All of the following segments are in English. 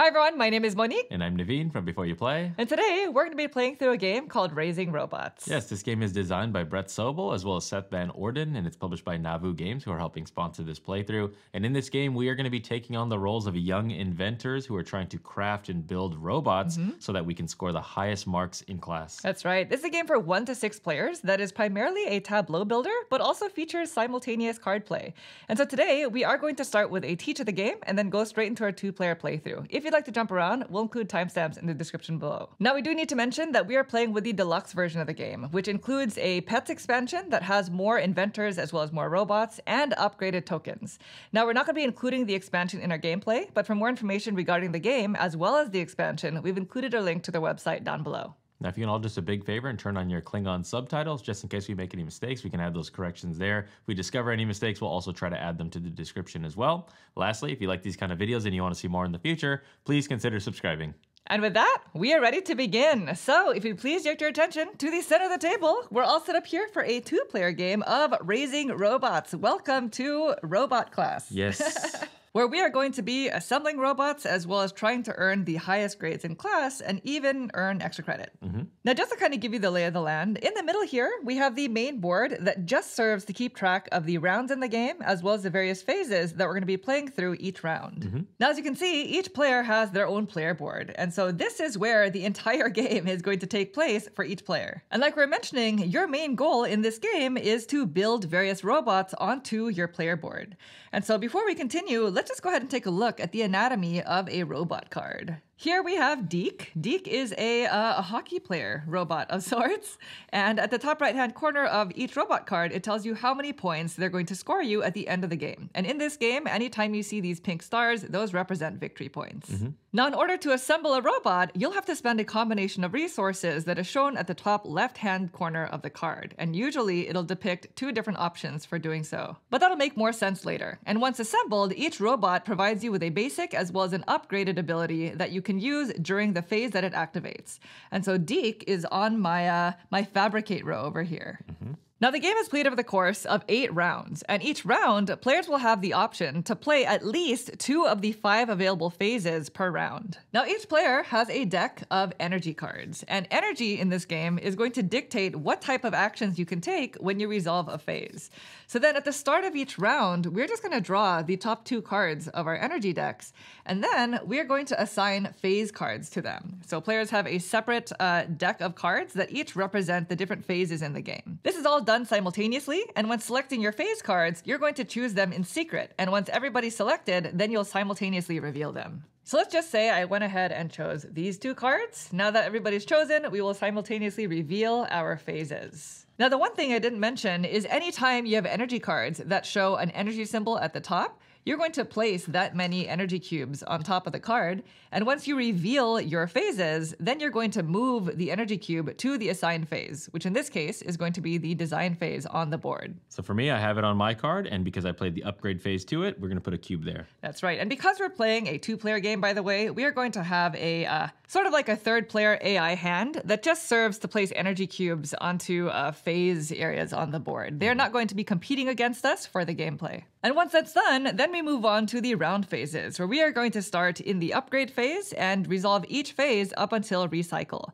Hi everyone, my name is Monique. And I'm Naveen from Before You Play. And today we're going to be playing through a game called Raising Robots. Yes, this game is designed by Brett Sobol as well as Seth Van Orden, and it's published by Nauvoo Games, who are helping sponsor this playthrough. And in this game, we are going to be taking on the roles of young inventors who are trying to craft and build robots mm-hmm. so that we can score the highest marks in class. That's right. This is a game for one to six players that is primarily a tableau builder, but also features simultaneous card play. And so today we are going to start with a teach of the game and then go straight into our two player playthrough. If you'd like to jump around, we'll include timestamps in the description below. Now, we do need to mention that we are playing with the deluxe version of the game, which includes a pets expansion that has more inventors as well as more robots and upgraded tokens. Now, we're not going to be including the expansion in our gameplay, but for more information regarding the game as well as the expansion, we've included a link to their website down below. Now, if you can all just a big favor and turn on your Klingon subtitles, just in case we make any mistakes, we can add those corrections there. If we discover any mistakes, we'll also try to add them to the description as well. Lastly, if you like these kind of videos and you want to see more in the future, please consider subscribing. And with that, we are ready to begin. So, if you'd please direct your attention to the center of the table, we're all set up here for a two player game of Raising Robots. Welcome to Robot Class. Yes. where we are going to be assembling robots as well as trying to earn the highest grades in class and even earn extra credit. Mm-hmm. Now, just to kind of give you the lay of the land, in the middle here, we have the main board that just serves to keep track of the rounds in the game as well as the various phases that we're going to be playing through each round. Mm-hmm. Now, as you can see, each player has their own player board, and so this is where the entire game is going to take place for each player. And like we are mentioning, your main goal in this game is to build various robots onto your player board. And so before we continue, let's just go ahead and take a look at the anatomy of a robot card. Here we have Deke. Deke is a, uh, a hockey player robot of sorts. And at the top right hand corner of each robot card, it tells you how many points they're going to score you at the end of the game. And in this game, anytime you see these pink stars, those represent victory points. Mm-hmm. Now, in order to assemble a robot, you'll have to spend a combination of resources that is shown at the top left hand corner of the card. And usually it'll depict two different options for doing so. But that'll make more sense later. And once assembled, each robot provides you with a basic as well as an upgraded ability that you can can use during the phase that it activates. And so Deke is on my uh, my fabricate row over here. Mm-hmm. Now, the game is played over the course of eight rounds, and each round, players will have the option to play at least two of the five available phases per round. Now, each player has a deck of energy cards, and energy in this game is going to dictate what type of actions you can take when you resolve a phase. So then at the start of each round, we're just going to draw the top two cards of our energy decks, and then we're going to assign phase cards to them. So players have a separate uh, deck of cards that each represent the different phases in the game. This is all done simultaneously, and when selecting your phase cards, you're going to choose them in secret, and once everybody's selected, then you'll simultaneously reveal them. So let's just say I went ahead and chose these two cards. Now that everybody's chosen, we will simultaneously reveal our phases. Now, the one thing I didn't mention is anytime you have energy cards that show an energy symbol at the top, you're going to place that many energy cubes on top of the card. And once you reveal your phases, then you're going to move the energy cube to the assigned phase, which in this case is going to be the design phase on the board. So for me, I have it on my card, and because I played the upgrade phase to it, we're going to put a cube there. That's right. And because we're playing a two player game, by the way, we are going to have a uh, sort of like a third player AI hand that just serves to place energy cubes onto uh, phase areas on the board. They're not going to be competing against us for the gameplay. And once that's done, then we move on to the round phases, where we are going to start in the upgrade phase and resolve each phase up until recycle.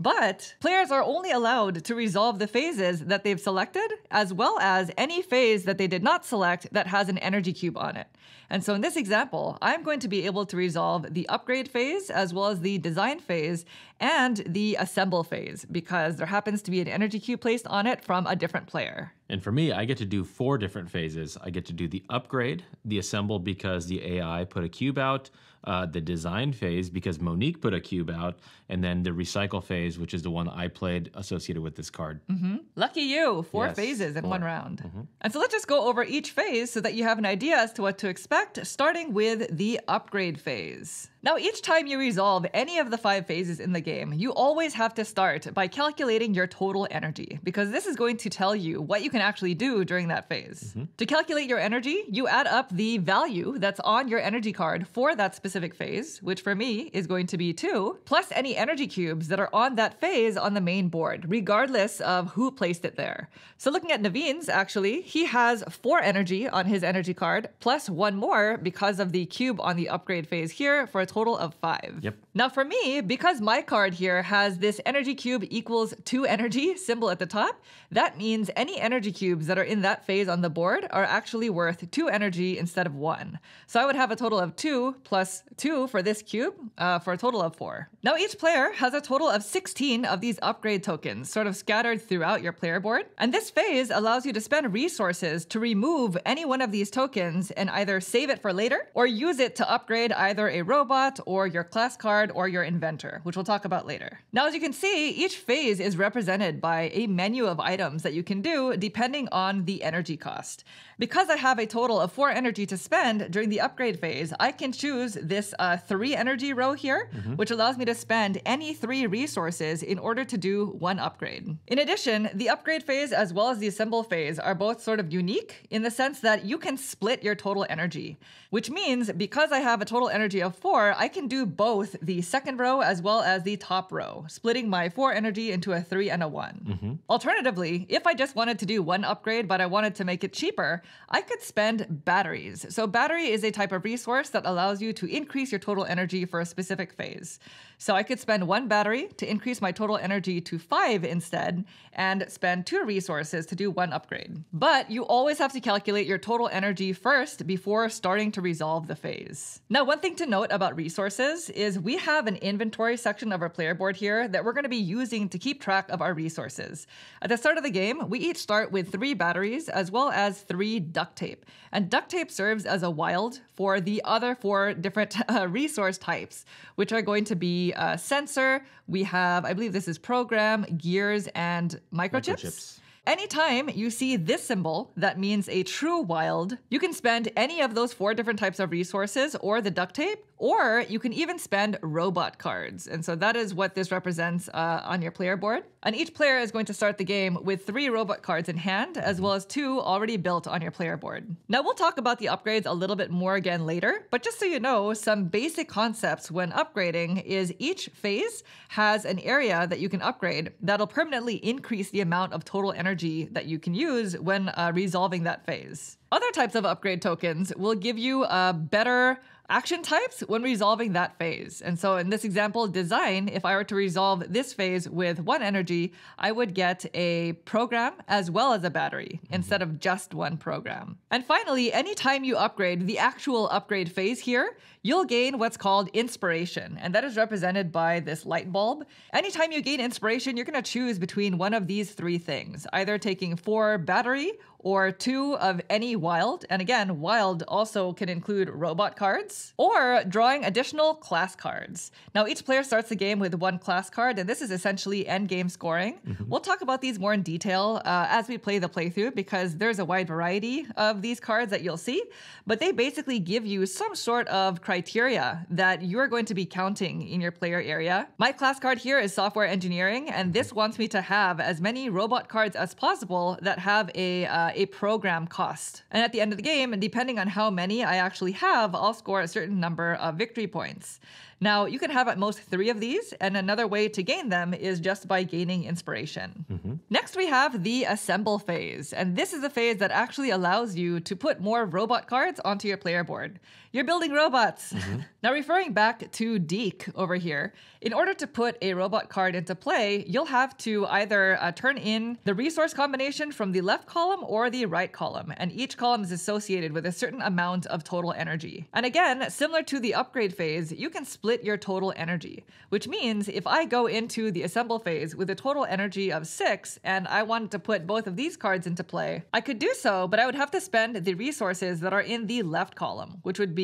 But players are only allowed to resolve the phases that they've selected, as well as any phase that they did not select that has an energy cube on it. And so in this example, I'm going to be able to resolve the upgrade phase as well as the design phase and the assemble phase because there happens to be an energy cube placed on it from a different player. And for me, I get to do four different phases. I get to do the upgrade, the assemble because the AI put a cube out, uh, the design phase because Monique put a cube out, and then the recycle phase, which is the one I played associated with this card. Mm-hmm. Lucky you, four yes, phases in four. one round. Mm-hmm. And so let's just go over each phase so that you have an idea as to what to expect, starting with the upgrade phase. Now, each time you resolve any of the five phases in the game, you always have to start by calculating your total energy, because this is going to tell you what you can actually do during that phase. Mm-hmm. To calculate your energy, you add up the value that's on your energy card for that specific specific phase, which for me is going to be two, plus any energy cubes that are on that phase on the main board, regardless of who placed it there. So looking at Naveen's, actually, he has four energy on his energy card, plus one more because of the cube on the upgrade phase here for a total of five. Yep. Now for me, because my card here has this energy cube equals two energy symbol at the top, that means any energy cubes that are in that phase on the board are actually worth two energy instead of one. So I would have a total of two plus two for this cube uh, for a total of four. Now each player has a total of 16 of these upgrade tokens sort of scattered throughout your player board. And this phase allows you to spend resources to remove any one of these tokens and either save it for later or use it to upgrade either a robot or your class card or your inventor, which we'll talk about later. Now, as you can see, each phase is represented by a menu of items that you can do depending on the energy cost. Because I have a total of four energy to spend during the upgrade phase, I can choose this uh, three energy row here, mm-hmm. which allows me to spend any three resources in order to do one upgrade. In addition, the upgrade phase as well as the assemble phase are both sort of unique in the sense that you can split your total energy, which means because I have a total energy of four, I can do both the second row as well as the top row, splitting my four energy into a three and a one. Mm-hmm. Alternatively, if I just wanted to do one upgrade but I wanted to make it cheaper, I could spend batteries. So, battery is a type of resource that allows you to increase your total energy for a specific phase. So, I could spend one battery to increase my total energy to five instead, and spend two resources to do one upgrade. But you always have to calculate your total energy first before starting to resolve the phase. Now, one thing to note about resources is we have an inventory section of our player board here that we're going to be using to keep track of our resources. At the start of the game, we each start with three batteries as well as three duct tape. And duct tape serves as a wild for the other four different uh, resource types, which are going to be uh, sensor. We have, I believe this is program, gears, and microchips. microchips. Anytime you see this symbol that means a true wild, you can spend any of those four different types of resources or the duct tape or you can even spend robot cards. And so that is what this represents uh, on your player board. And each player is going to start the game with three robot cards in hand, as well as two already built on your player board. Now, we'll talk about the upgrades a little bit more again later, but just so you know, some basic concepts when upgrading is each phase has an area that you can upgrade that'll permanently increase the amount of total energy that you can use when uh, resolving that phase. Other types of upgrade tokens will give you a better action types when resolving that phase. And so in this example, design, if I were to resolve this phase with one energy, I would get a program as well as a battery mm-hmm. instead of just one program. And finally, anytime you upgrade the actual upgrade phase here, you'll gain what's called inspiration, and that is represented by this light bulb. Anytime you gain inspiration, you're going to choose between one of these three things either taking four battery or two of any wild, and again, wild also can include robot cards, or drawing additional class cards. Now, each player starts the game with one class card, and this is essentially end game scoring. Mm-hmm. We'll talk about these more in detail uh, as we play the playthrough because there's a wide variety of these cards that you'll see, but they basically give you some sort of criteria that you're going to be counting in your player area. My class card here is software engineering, and this wants me to have as many robot cards as possible that have a, uh, a program cost. And at the end of the game, depending on how many I actually have, I'll score a certain number of victory points. Now, you can have at most three of these, and another way to gain them is just by gaining inspiration. Mm-hmm. Next, we have the assemble phase, and this is a phase that actually allows you to put more robot cards onto your player board. You're building robots. Mm-hmm. now, referring back to Deke over here, in order to put a robot card into play, you'll have to either uh, turn in the resource combination from the left column or the right column, and each column is associated with a certain amount of total energy. And again, similar to the upgrade phase, you can split split your total energy, which means if I go into the assemble phase with a total energy of six and I wanted to put both of these cards into play, I could do so, but I would have to spend the resources that are in the left column, which would be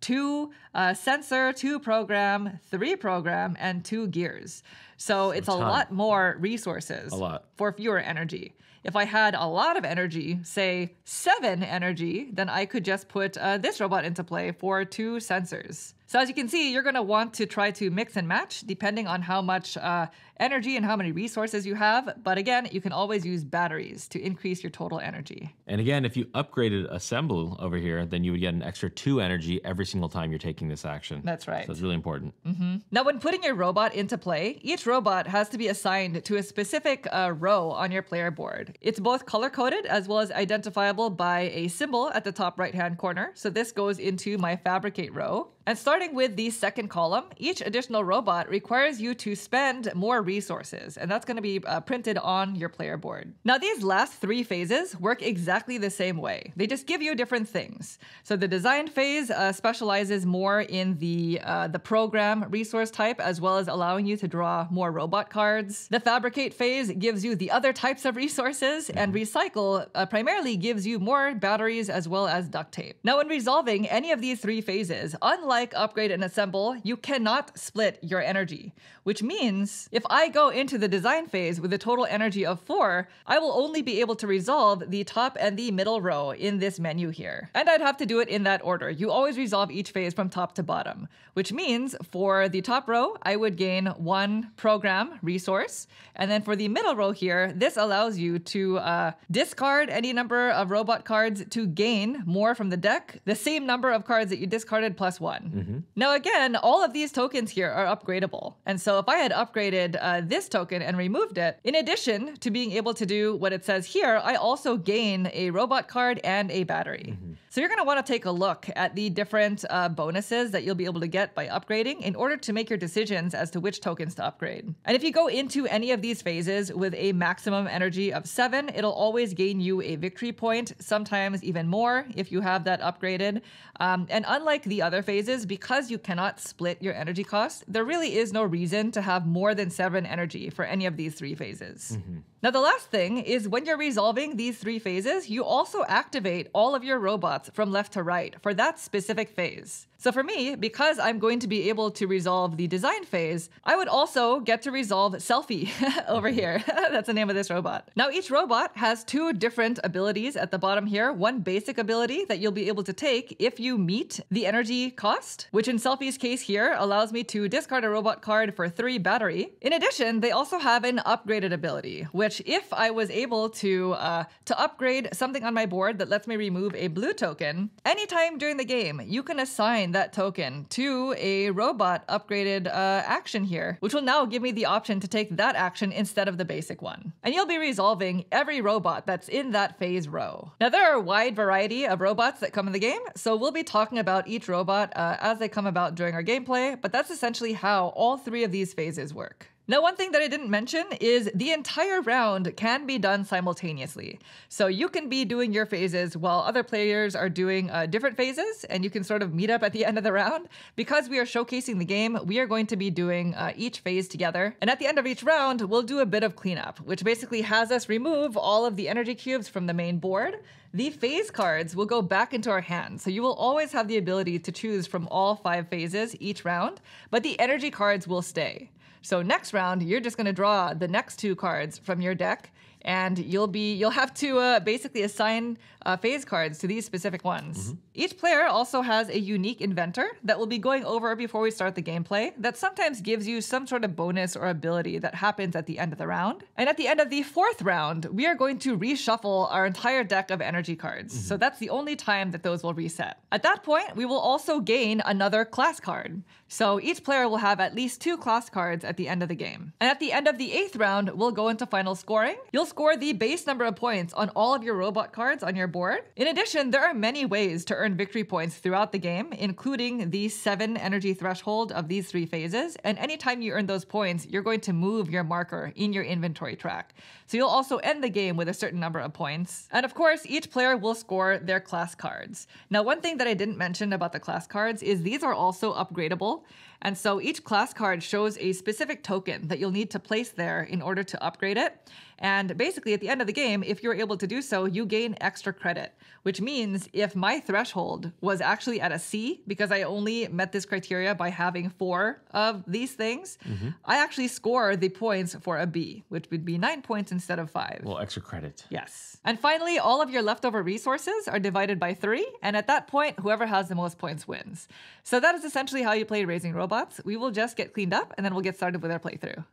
two uh, sensor, two program, three program, and two gears. So it's a lot more resources a lot. for fewer energy. If I had a lot of energy, say seven energy, then I could just put uh, this robot into play for two sensors. So as you can see, you're going to want to try to mix and match depending on how much uh, energy and how many resources you have. But again, you can always use batteries to increase your total energy. And again, if you upgraded Assemble over here, then you would get an extra two energy every single time you're taking this action. That's right. So it's really important. Mm-hmm. Now, when putting your robot into play, each robot has to be assigned to a specific uh, row on your player board. It's both color coded as well as identifiable by a symbol at the top right hand corner. So this goes into my fabricate row. And starting with the second column, each additional robot requires you to spend more resources, and that's going to be uh, printed on your player board. Now, these last three phases work exactly the same way. They just give you different things. So the design phase uh, specializes more in the uh, the program resource type, as well as allowing you to draw more robot cards. The fabricate phase gives you the other types of resources, and mm-hmm. recycle uh, primarily gives you more batteries as well as duct tape. Now, when resolving any of these three phases, unlike unlike upgrade and assemble, you cannot split your energy, which means if I go into the design phase with a total energy of 4, I will only be able to resolve the top and the middle row in this menu here. And I'd have to do it in that order. You always resolve each phase from top to bottom, which means for the top row, I would gain one program resource. And then for the middle row here, this allows you to uh, discard any number of robot cards to gain more from the deck, the same number of cards that you discarded plus one one. Mm-hmm. Now, again, all of these tokens here are upgradable. And so if I had upgraded uh, this token and removed it, in addition to being able to do what it says here, I also gain a robot card and a battery. Mm-hmm. So you're going to want to take a look at the different uh, bonuses that you'll be able to get by upgrading in order to make your decisions as to which tokens to upgrade. And if you go into any of these phases with a maximum energy of 7, it'll always gain you a victory point, sometimes even more if you have that upgraded. Um, and unlike the other phases, because you cannot split your energy cost, there really is no reason to have more than 7 energy for any of these three phases. Mm-hmm. Now, the last thing is when you're resolving these three phases, you also activate all of your robots from left to right for that specific phase. So for me, because I'm going to be able to resolve the design phase, I would also get to resolve Selfie over here. That's the name of this robot. Now each robot has two different abilities at the bottom here. One basic ability that you'll be able to take if you meet the energy cost, which in Selfie's case here allows me to discard a robot card for three battery. In addition, they also have an upgraded ability, which if I was able to, uh, to upgrade something on my board that lets me remove a blue token, anytime during the game, you can assign assign that token to a robot upgraded uh, action here, which will now give me the option to take that action instead of the basic one. And you'll be resolving every robot that's in that phase row. Now, there are a wide variety of robots that come in the game, so we'll be talking about each robot uh, as they come about during our gameplay, but that's essentially how all three of these phases work. Now, one thing that I didn't mention is the entire round can be done simultaneously. So you can be doing your phases while other players are doing uh, different phases, and you can sort of meet up at the end of the round. Because we are showcasing the game, we are going to be doing uh, each phase together. And at the end of each round, we'll do a bit of cleanup, which basically has us remove all of the energy cubes from the main board. The phase cards will go back into our hands, so you will always have the ability to choose from all five phases each round, but the energy cards will stay. So next round, you're just going to draw the next two cards from your deck and you'll be you'll have to uh, basically assign uh, phase cards to these specific ones. Mm-hmm. Each player also has a unique inventor that we'll be going over before we start the gameplay that sometimes gives you some sort of bonus or ability that happens at the end of the round. And at the end of the fourth round, we are going to reshuffle our entire deck of energy cards. Mm-hmm. So that's the only time that those will reset. At that point, we will also gain another class card. So each player will have at least two class cards at the end of the game. And at the end of the eighth round, we'll go into final scoring. You'll score the base number of points on all of your robot cards on your board. In addition, there are many ways to earn victory points throughout the game, including the seven energy threshold of these three phases. And anytime you earn those points, you're going to move your marker in your inventory track. So you'll also end the game with a certain number of points. And of course, each player will score their class cards. Now, one thing that I didn't mention about the class cards is these are also upgradable. And so each class card shows a specific token that you'll need to place there in order to upgrade it. And basically, at the end of the game, if you're able to do so, you gain extra credit, which means if my threshold was actually at a C, because I only met this criteria by having four of these things, mm-hmm. I actually score the points for a B, which would be nine points instead of five. Well, extra credit. Yes. And finally, all of your leftover resources are divided by three. And at that point, whoever has the most points wins. So that is essentially how you play Raising Robots. We will just get cleaned up and then we'll get started with our playthrough.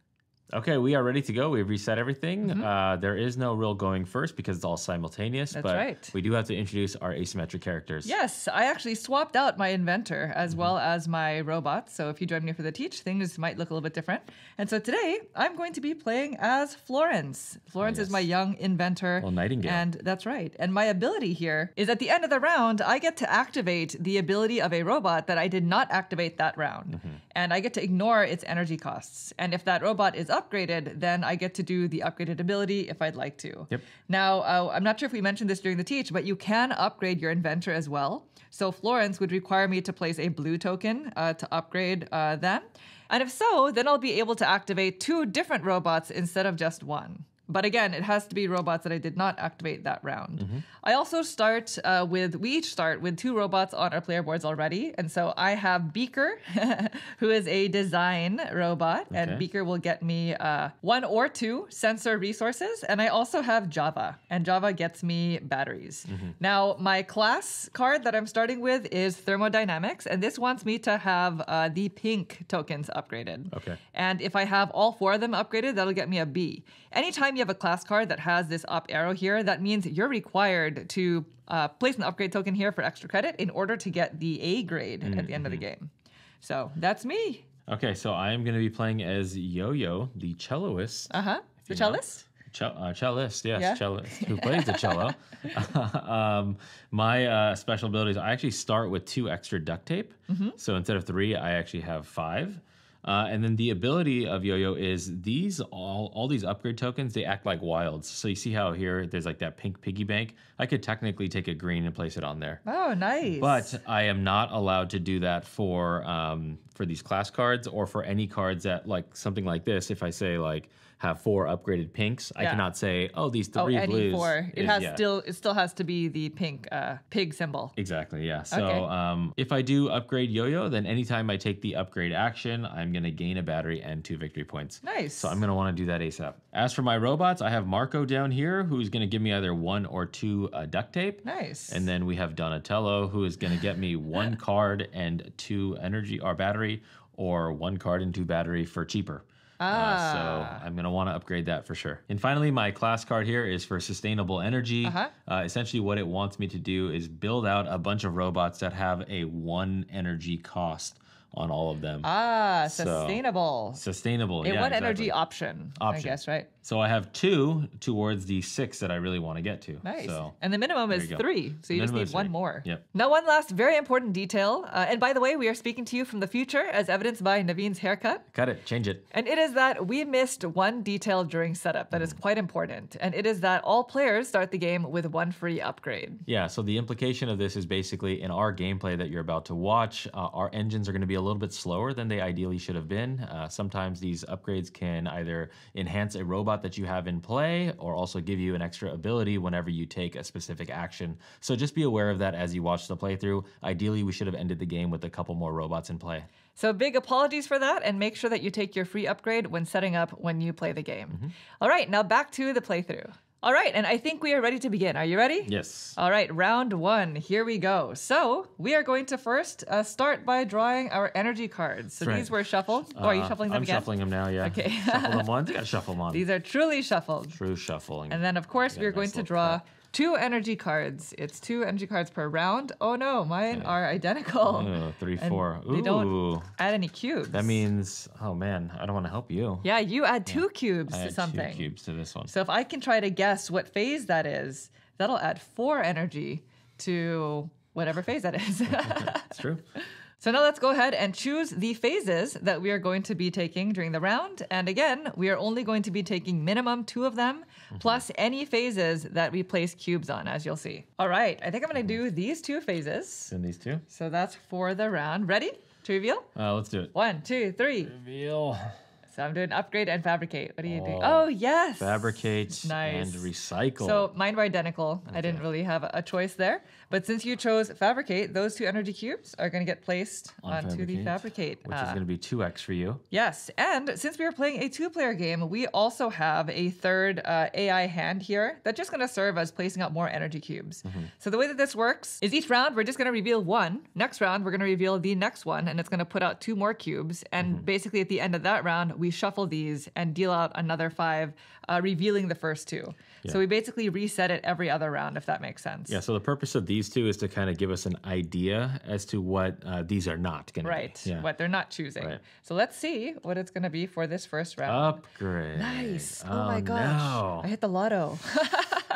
Okay, we are ready to go. We've reset everything. Uh, there is no real going first because it's all simultaneous. That's but right. we do have to introduce our asymmetric characters. Yes, I actually swapped out my inventor as well as my robot. So if you join me for the teach, things might look a little bit different. And so today, I'm going to be playing as Florence. Florence is yes. my young inventor. Well, Nightingale. And that's right. And my ability here is at the end of the round, I get to activate the ability of a robot that I did not activate that round. Mm-hmm. And I get to ignore its energy costs. And if that robot is upgraded, then I get to do the upgraded ability if I'd like to. Yep. Now, uh, I'm not sure if we mentioned this during the teach, but you can upgrade your inventor as well. So Florence would require me to place a blue token uh, to upgrade uh, them. And if so, then I'll be able to activate two different robots instead of just one. But again, it has to be robots that I did not activate that round. Mm-hmm. I also start uh, with, we each start with two robots on our player boards already. And so I have Beaker, who is a design robot. Okay. And Beaker will get me uh, one or two sensor resources. And I also have Java, and Java gets me batteries. Mm-hmm. Now, my class card that I'm starting with is Thermodynamics, and this wants me to have uh, the pink tokens upgraded. Okay. And if I have all four of them upgraded, that'll get me a B. Anytime you have a class card that has this up arrow here, that means you're required to uh, place an upgrade token here for extra credit in order to get the A grade at the end of the game. So that's me. Okay, so I am going to be playing as Yo Yo, the celloist. Uh huh. The cellist? Cel- uh, cellist, yes, Yeah. cellist, who plays the cello. um, my uh, special abilities, I actually start with two extra duct tape. Mm-hmm. So instead of three, I actually have five. Uh, and then the ability of Yo-Yo is these all all these upgrade tokens they act like wilds. So you see how here there's like that pink piggy bank. I could technically take a green and place it on there, Oh, nice. but I am not allowed to do that for um, for these class cards or for any cards that like something like this. If I say like have four upgraded pinks, I cannot say oh these oh, three any blues. four. It is- has yeah. still it still has to be the pink uh, pig symbol. Exactly, yeah. So Okay. um, if I do upgrade Yo-Yo, then anytime I take the upgrade action, I'm going to gain a battery and two victory points. Nice. So I'm going to want to do that ASAP. As for my robots, I have Marco down here, who's going to give me either one or two uh, duct tape. Nice. And then we have Donatello, who is going to get me one card and two energy or battery, or one card and two battery for cheaper. Uh, Ah. so I'm going to want to upgrade that for sure. And finally, my class card here is for sustainable energy. Uh-huh. Uh, essentially, what it wants me to do is build out a bunch of robots that have a one energy cost on all of them. ah, So, sustainable. Sustainable. A yeah, one exactly. energy option, option? I guess, right? So I have two towards the six that I really want to get to. Nice. So and the minimum is three, so you just need one three. more. Yep. Now, one last very important detail. Uh, and by the way, we are speaking to you from the future, as evidenced by Naveen's haircut. cut it, change it. And it is that we missed one detail during setup that is Mm. quite important. And it is that all players start the game with one free upgrade. Yeah, so the implication of this is basically in our gameplay that you're about to watch, uh, our engines are going to be a little bit slower than they ideally should have been. Uh, sometimes these upgrades can either enhance a robot that you have in play or also give you an extra ability whenever you take a specific action. So just be aware of that as you watch the playthrough. Ideally, we should have ended the game with a couple more robots in play. So big apologies for that, and make sure that you take your free upgrade when setting up when you play the game. Mm-hmm. All right, now back to the playthrough. All right, and I think we are ready to begin. Are you ready? Yes. All right, round one. Here we go. So we are going to first uh, start by drawing our energy cards. So right. these were shuffled. Oh, are you Uh, shuffling them I'm again? shuffling them now, yeah. Okay. Shuffle them once, gotta shuffle them on. These are truly shuffled. True shuffling. And then, of course, we're nice going to draw cut. Two energy cards. It's two energy cards per round. Oh no, mine are identical. Uh, three, And four. They don't add any cubes. That means, oh man, I don't want to help you. yeah, you add two cubes I to something. two cubes to this one. So if I can try to guess what phase that is, that'll add four energy to whatever phase that is. That's true. so now let's go ahead and choose the phases that we are going to be taking during the round. And again, we are only going to be taking minimum two of them, plus any phases that we place cubes on, as you'll see. All right, I think I'm going to do these two phases. And these two. So that's for the round. Ready? To reveal? Uh, let's do it. One, two, three. Reveal. So I'm doing upgrade and fabricate. What are you doing? Oh. Oh, yes. Fabricate Nice. and recycle. So mine were identical. I didn't really have a choice there. But since you chose fabricate, those two energy cubes are going to get placed On onto the fabricate. which is uh, going to be 2x for you. Yes, and since we are playing a two-player game, we also have a third uh, AI hand here that's just going to serve as placing out more energy cubes. So the way that this works is each round we're just going to reveal one. Next round we're going to reveal the next one, and it's going to put out two more cubes. And basically at the end of that round, we shuffle these and deal out another five, uh, revealing the first two. So we basically reset it every other round, if that makes sense. Yeah, so the purpose of these two is to kind of give us an idea as to what uh, these are not going to be. Right. Yeah. what they're not choosing. Right. So let's see what it's going to be for this first round. Upgrade. Nice. Oh, my gosh. No. I hit the lotto.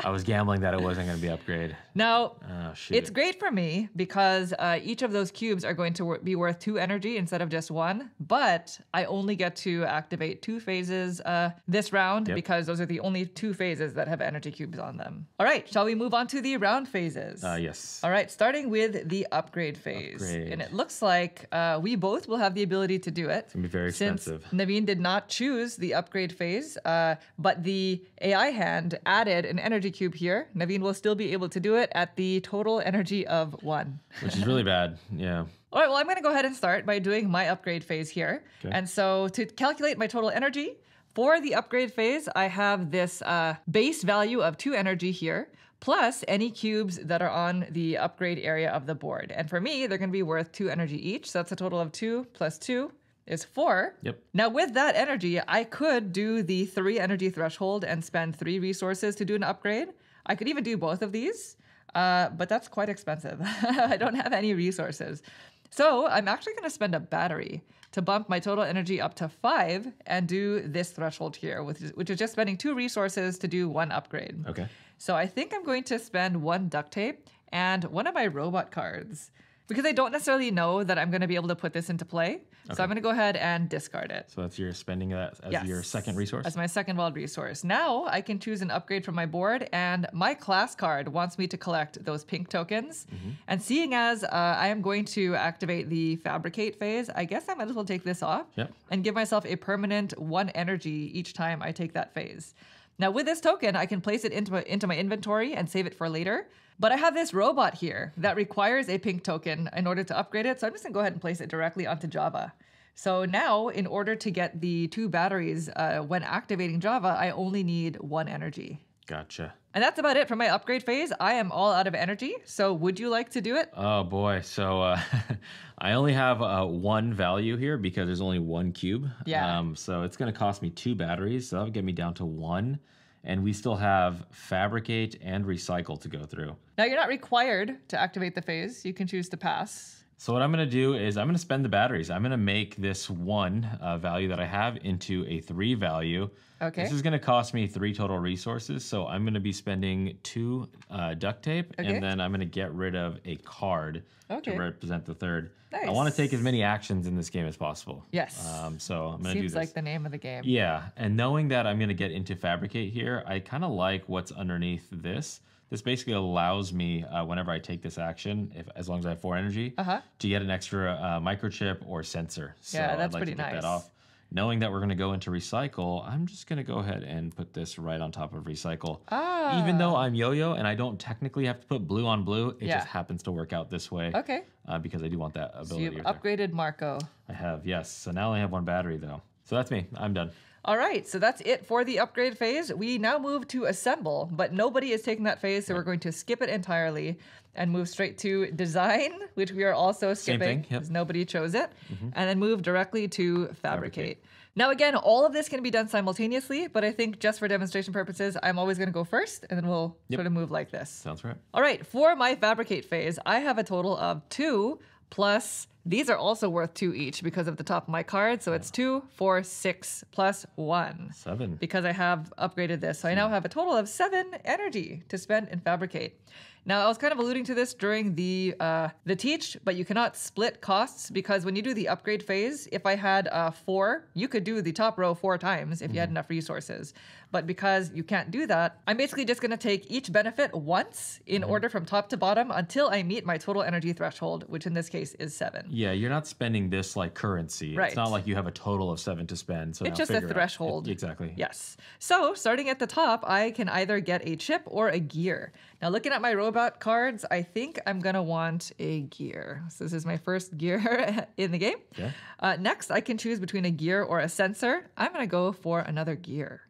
I was gambling that it wasn't going to be upgrade. now, Oh, shoot. It's great for me because uh, each of those cubes are going to be worth two energy instead of just one. But I only get to activate two phases uh, this round Yep. because those are the only two phases that have energy cubes on them. All right, shall we move on to the round phases? Uh, yes. All right, starting with the upgrade phase. Upgrade. And it looks like uh, we both will have the ability to do it. It's gonna be very expensive. Naveen did not choose the upgrade phase, uh, but the AI hand added an energy cube here. Naveen will still be able to do it at the total energy of one. Which is really bad. Yeah. All right, well, I'm going to go ahead and start by doing my upgrade phase here. Okay. And so to calculate my total energy, for the upgrade phase, I have this uh, base value of two energy here, plus any cubes that are on the upgrade area of the board. And for me, they're going to be worth two energy each. So that's a total of two plus two is four. Yep. Now, with that energy, I could do the three energy threshold and spend three resources to do an upgrade. I could even do both of these, uh, but that's quite expensive. I don't have any resources. So I'm actually going to spend a battery to bump my total energy up to five and do this threshold here, which is, which is just spending two resources to do one upgrade. Okay. So I think I'm going to spend one duct tape and one of my robot cards because I don't necessarily know that I'm going to be able to put this into play. So I'm going to go ahead and discard it. So that's your spending that as your second resource. As my second wild resource. Now I can choose an upgrade from my board, and my class card wants me to collect those pink tokens. Mm-hmm. And seeing as uh, I am going to activate the fabricate phase, I guess I might as well take this off Yep. and give myself a permanent one energy each time I take that phase. Now with this token, I can place it into my, into my inventory and save it for later. But I have this robot here that requires a pink token in order to upgrade it. So I'm just gonna go ahead and place it directly onto Java. So now, in order to get the two batteries uh, when activating Java, I only need one energy. Gotcha. And that's about it for my upgrade phase. I am all out of energy. So would you like to do it? Oh boy. So uh, I only have uh, one value here because there's only one cube. Yeah. Um, so it's going to cost me two batteries. So that'll get me down to one. And we still have fabricate and recycle to go through. Now, you're not required to activate the phase. You can choose to pass. So what I'm going to do is I'm going to spend the batteries. I'm going to make this one uh, value that I have into a three value. Okay. This is going to cost me three total resources. So I'm going to be spending two uh, duct tape, Okay. and then I'm going to get rid of a card Okay. to represent the third. Nice. I want to take as many actions in this game as possible. Yes. Um, so I'm going to do Seems this. like the name of the game. Yeah, and knowing that I'm going to get into fabricate here, I kind of like what's underneath this. This basically allows me, uh, whenever I take this action, if as long as I have four energy, Uh-huh. to get an extra uh, microchip or sensor. So Yeah, I'd that's like pretty to get nice. that off. Knowing that we're going to go into recycle, I'm just going to go ahead and put this right on top of recycle. Ah. Even though I'm yo-yo and I don't technically have to put blue on blue, it Yeah. just happens to work out this way. Okay. Uh, because I do want that ability. So you've right there. upgraded Marco. I have, yes. So now I only have one battery though. So that's me. I'm done. All right, so that's it for the upgrade phase. We now move to assemble, but nobody is taking that phase, so we're going to skip it entirely and move straight to design, which we are also skipping thing, yep. Mm-hmm. because nobody chose it, and then move directly to fabricate. Fabricate. Now, again, all of this can be done simultaneously, but I think just for demonstration purposes, I'm always going to go first, and then we'll Yep. sort of move like this. Sounds right. All right, for my fabricate phase, I have a total of two plus these are also worth two each because of the top of my card. So it's two, four, six plus one Seven. because I have upgraded this. So I now have a total of seven energy to spend in fabricate. Now, I was kind of alluding to this during the uh, the teach, but you cannot split costs because when you do the upgrade phase, if I had uh, four, you could do the top row four times if you had enough resources. But because you can't do that, I'm basically just going to take each benefit once in order from top to bottom until I meet my total energy threshold, which in this case is seven. Yeah, you're not spending this like currency. Right. It's not like you have a total of seven to spend. So It's just a figure it threshold. exactly. Yes. So starting at the top, I can either get a chip or a gear. Now, looking at my robot cards, I think I'm going to want a gear. So this is my first gear in the game. Yeah. Uh, next, I can choose between a gear or a sensor. I'm going to go for another gear.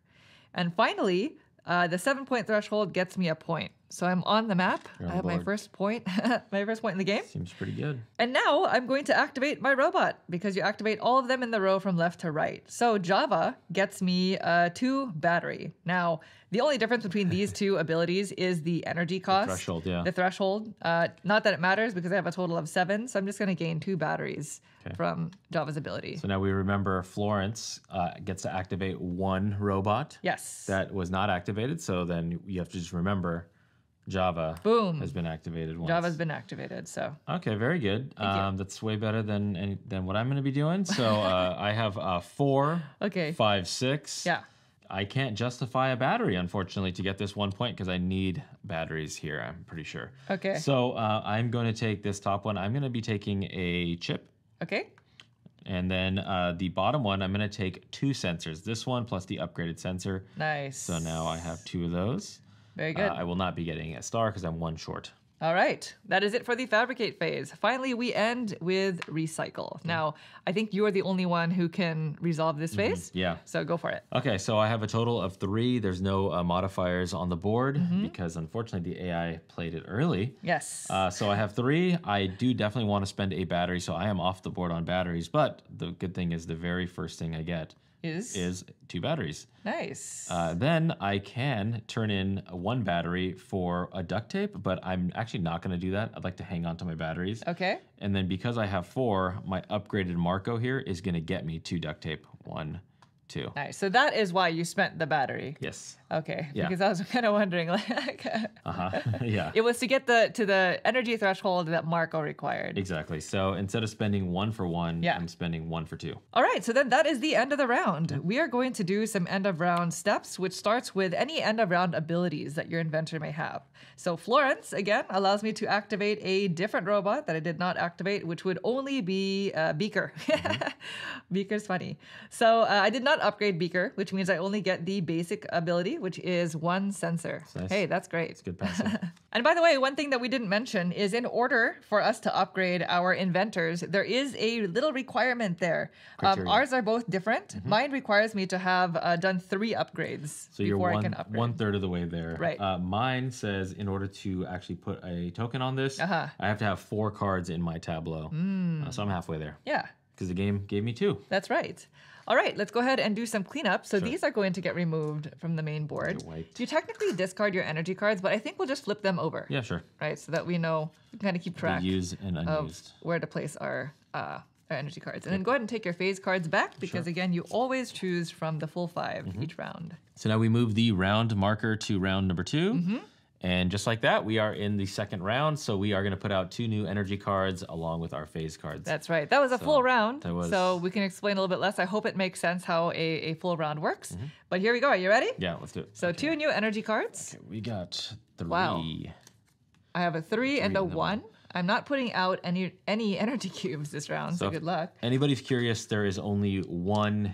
And finally, uh, the seven point threshold gets me a point. So I'm on the map. On I have my first point, my first point in the game. Seems pretty good. And now I'm going to activate my robot because you activate all of them in the row from left to right. So Java gets me uh, two battery. Now, the only difference between these two abilities is the energy cost. The threshold, yeah. The threshold. Uh, not that it matters because I have a total of seven. So I'm just going to gain two batteries Okay. from Java's ability. So now we remember Florence uh, gets to activate one robot yes. that was not activated. So then you have to just remember Java Boom. has been activated once. Java's been activated. So Okay, very good. Um, that's way better than any, than what I'm going to be doing. So uh, I have uh, four, okay. five, six. Yeah. I can't justify a battery, unfortunately, to get this one point because I need batteries here. I'm pretty sure. Okay. So uh, I'm going to take this top one. I'm going to be taking a chip. Okay. And then uh, the bottom one, I'm going to take two sensors. This one plus the upgraded sensor. Nice. So now I have two of those. Very good. Uh, I will not be getting a star because I'm one short. All right, that is it for the fabricate phase. Finally, we end with recycle. Now, I think you are the only one who can resolve this phase. Yeah. So go for it. Okay, so I have a total of three. There's no uh, modifiers on the board Mm-hmm. because unfortunately the AI played it early. Yes. Uh, so I have three. I do definitely want to spend a battery, so I am off the board on batteries. But the good thing is the very first thing I get is is two batteries. nice. Uh, then I can turn in one battery for a duct tape, but I'm actually not going to do that. I'd like to hang on to my batteries. okay. And then because I have four, my upgraded Marco here is going to get me two duct tape. One, two. Nice. So that is why you spent the battery. Yes. Okay. Yeah. Because I was kind of wondering, like, Uh huh. yeah. it was to get the to the energy threshold that Marco required. Exactly. So instead of spending one for one, Yeah. I'm spending one for two. All right, so then that is the end of the round. We are going to do some end of round steps, which starts with any end of round abilities that your inventor may have. So, Florence, again, allows me to activate a different robot that I did not activate, which would only be uh, Beaker. Beaker's funny. So, uh, I did not upgrade Beaker, which means I only get the basic ability, which is one sensor. nice. Hey, that's great. It's good. And by the way, one thing that we didn't mention is in order for us to upgrade our inventors, there is a little requirement there. Um, ours are both different. Mine requires me to have uh, done three upgrades So you're before I one, can upgrade. one third of the way there. Right. Uh, mine says in order to actually put a token on this, Uh-huh. I have to have four cards in my tableau. Hmm. Uh, so I'm halfway there Yeah, because the game gave me two. that's right. All right, let's go ahead and do some cleanup. So these are going to get removed from the main board. You technically discard your energy cards, but I think we'll just flip them over, Yeah, sure. right? So that we know, we can kind of keep track used and of where to place our uh, our energy cards. And then go ahead and take your phase cards back because again, you always choose from the full 5 Mm-hmm. each round. So now we move the round marker to round number 2 Mm-hmm. And just like that, we are in the second round. So we are going to put out two new energy cards along with our phase cards. That's right. That was a full round. that was- So we can explain a little bit less. I hope it makes sense how a, a full round works. Mm-hmm. But here we go. Are you ready? yeah, let's do it. So two new energy cards. Okay, we got three. Wow. I have a three, and a and a one. I'm not putting out any any energy cubes this round, so, if good luck. Anybody's curious, there is only one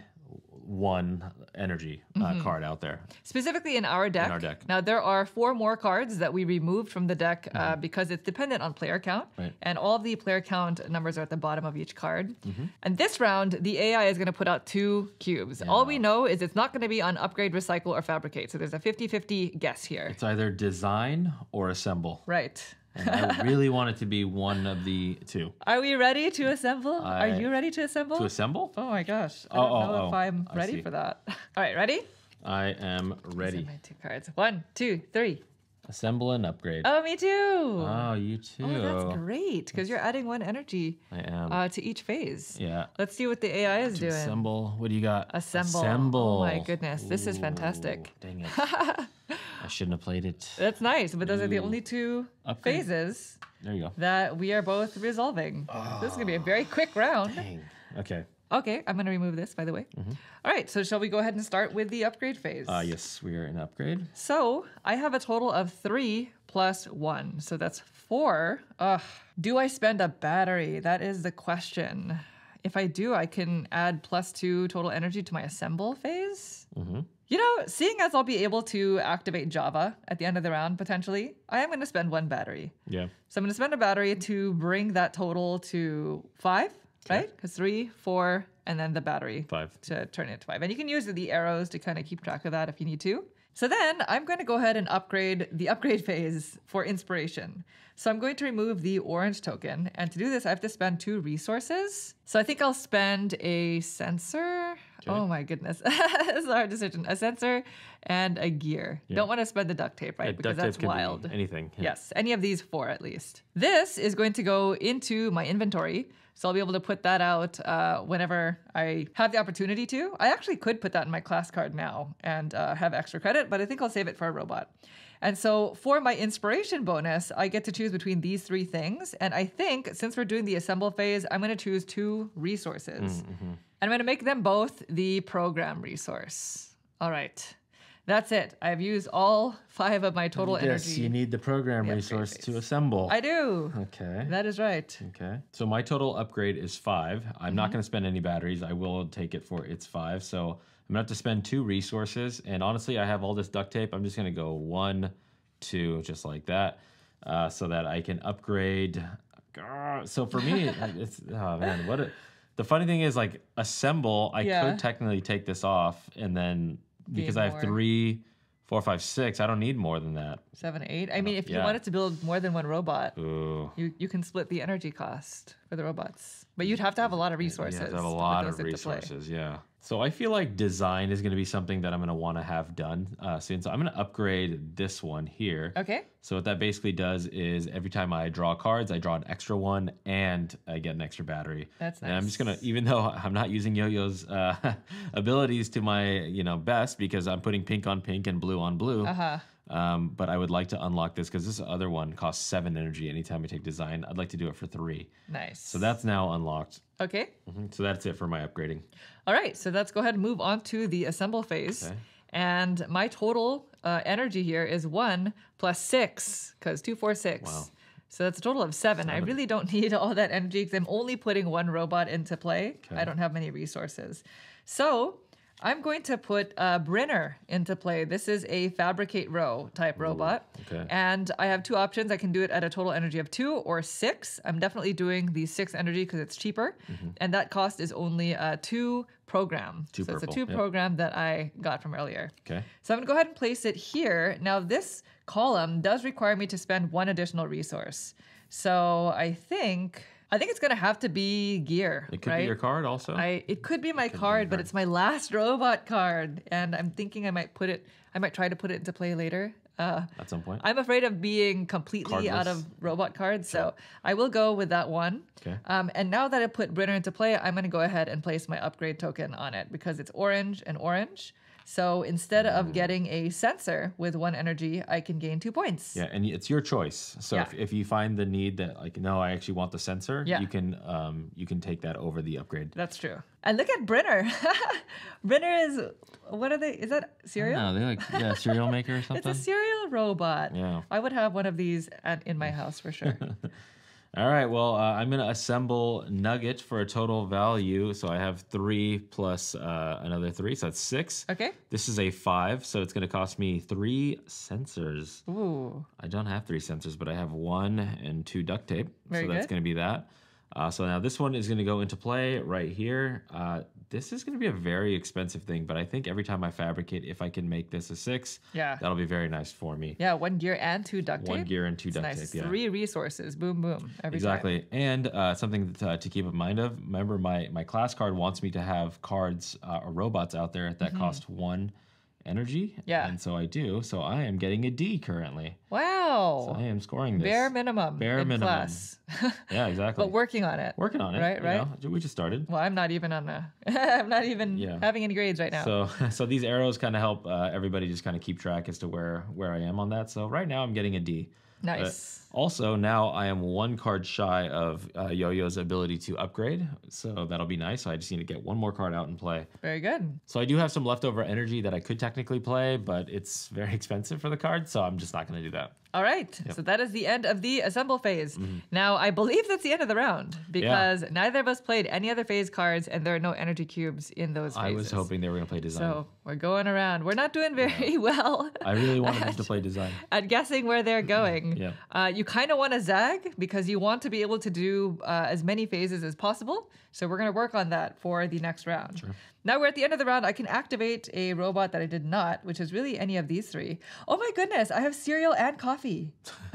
one energy uh, card out there. Specifically in our deck. In our deck. Now there are four more cards that we removed from the deck uh, because it's dependent on player count, Mm-hmm. Right. and all of the player count numbers are at the bottom of each card. Mm-hmm. And this round, the AI is going to put out two cubes. Yeah. All we know is it's not going to be on upgrade, recycle, or fabricate. So there's a 50-50 guess here. It's either design or assemble. Right. And I really want it to be one of the two. Are we ready to assemble? I- are you ready to assemble? To assemble? oh my gosh. I Oh, don't oh, know if oh. I'm I ready for that. All right, ready? I am These are ready. my two cards. One, two, three. Assemble and upgrade. Oh, me too. Oh, you too. Oh, that's great because you're adding one energy I am. uh, to each phase. yeah. Let's see what the AI is doing. Assemble. What do you got? Assemble. Assemble. Oh my goodness, this is fantastic. Dang it. I shouldn't have played it. That's nice, but those are the only two Upgrade. phases There you go. that we are both resolving. This is gonna be a very quick round. Dang. Okay. Okay, I'm gonna remove this, by the way. All right, so shall we go ahead and start with the upgrade phase? Uh, yes, we are in upgrade. So I have a total of three plus one, so that's four. Ugh. Do I spend a battery? That is the question. If I do, I can add plus two total energy to my assemble phase. Mm-hmm. You know, seeing as I'll be able to activate Java at the end of the round potentially, I am going to spend one battery. Yeah. So I'm going to spend a battery to bring that total to five, right? Because three, four, and then the battery Five. to turn it to five. And you can use the arrows to kind of keep track of that if you need to. So then I'm going to go ahead and upgrade the upgrade phase for inspiration. So I'm going to remove the orange token. And to do this, I have to spend two resources. So I think I'll spend a sensor. Oh my goodness. this is a hard decision. A sensor and a gear. Don't want to spend the duct tape, right? Yeah, because duct tape that's could be wild. anything. Yeah. Yes, any of these four at least. This is going to go into my inventory. So I'll be able to put that out uh, whenever I have the opportunity to. I actually could put that in my class card now and uh, have extra credit, but I think I'll save it for a robot. And so for my inspiration bonus, I get to choose between these three things. And I think since we're doing the assemble phase, I'm going to choose two resources. And I'm going to make them both the program resource. All right. That's it. I've used all five of my total yes, energy. you need the program upgrade resource to assemble. I do. okay. That is right. Okay. So my total upgrade is five. I'm Mm-hmm. not going to spend any batteries. I will take it for its five. So I'm to have to spend two resources. And honestly, I have all this duct tape. I'm just going to go one, two, just like that, uh, so that I can upgrade. So for me, it's, oh man, what a, the funny thing is like assemble, I Yeah. could technically take this off and then because I have more. three, four, five, six, I don't need more than that. Seven, eight. I mean, if you yeah. wanted to build more than one robot, Ooh. you, you can split the energy cost for the robots. But you'd have to have a lot of resources. You have to have a lot of resources, yeah. So I feel like design is going to be something that I'm going to want to have done uh, soon. So I'm going to upgrade this one here. Okay. So what that basically does is every time I draw cards, I draw an extra one and I get an extra battery. That's nice. And I'm just gonna, even though I'm not using Yo-Yo's uh, abilities to my you know best because I'm putting pink on pink and blue on blue. Uh huh. Um, but I would like to unlock this because this other one costs seven energy anytime I take design. I'd like to do it for three. Nice. So that's now unlocked. okay. Mhm. So that's it for my upgrading. All right. So let's go ahead and move on to the assemble phase. Okay. And my total uh, energy here is one plus six, because two, four, six. Wow. So that's a total of seven. I really don't need all that energy because I'm only putting one robot into play. Okay. I don't have many resources. So I'm going to put uh, Brenner into play. This is a fabricate row type robot. okay. And I have two options. I can do it at a total energy of two or six. I'm definitely doing the six energy because it's cheaper. And that cost is only uh, two program. Two so it's a two yep. program that I got from earlier. Okay. So I'm gonna go ahead and place it here. Now this column does require me to spend one additional resource. So I think I think it's gonna have to be gear. It could right? be your card also. I it could be my card, but it's my last robot card, and I'm thinking I might put it. I might try to put it into play later. Uh, at some point. I'm afraid of being completely out of robot cards, so I will go with that one. Okay. Um, and now that I put Brenner into play, I'm going to go ahead and place my upgrade token on it because it's orange and orange. So instead of getting a sensor with one energy, I can gain two points. Yeah, and it's your choice. So if, Yeah. if you find the need that like no, I actually want the sensor, Yeah. you can um you can take that over the upgrade. That's true. And look at Brenner. Brenner is what are they? Is that cereal? No, they're like yeah, cereal maker or something. It's a cereal robot. Yeah. I would have one of these at, in my house for sure. All right, well, uh, I'm gonna assemble Nugget for a total value. So I have three plus uh, another three, so that's six. Okay. This is a five, so it's gonna cost me three sensors. Ooh. I don't have three sensors, but I have one and two duct tape. Very so that's good. going to be that. Uh, so now this one is going to go into play right here. Uh, this is going to be a very expensive thing, but I think every time I fabricate, if I can make this a six, Yeah. that'll be very nice for me. Yeah, one gear and two duct tape. One gear and two It's duct nice. tape. Yeah. Three resources. Boom, boom. Every time. Exactly, and uh, something to, to keep in mind of. Remember, my my class card wants me to have cards uh, or robots out there that Mm-hmm. cost one energy. Yeah. And so I do. So I am getting a D currently. Wow. I am scoring this. Bare minimum. Bare in minimum. Class. Yeah, exactly. but working on it. Working on it. Right, right. know. We just started. Well, I'm not even on the, I'm not even Yeah. having any grades right now. So, so these arrows kind of help uh, everybody just kind of keep track as to where where I am on that. So right now I'm getting a D. But nice. Also now I am one card shy of uh, Yo-Yo's ability to upgrade, so that'll be nice. So I just need to get one more card out and play. Very good. So I do have some leftover energy that I could technically play, but it's very expensive for the card, so I'm just not going to do that. All right. So that is the end of the assemble phase. Mm-hmm. Now, I believe that's the end of the round because neither of us played any other phase cards and there are no energy cubes in those phases. I was hoping they were going to play design. So we're going around. We're not doing very well I really wanted them to play design. at guessing where they're going. Yeah. Uh, you kind of want to zag because you want to be able to do uh, as many phases as possible. So we're going to work on that for the next round. Now we're at the end of the round. I can activate a robot that I did not, which is really any of these three. Oh my goodness, I have cereal and coffee.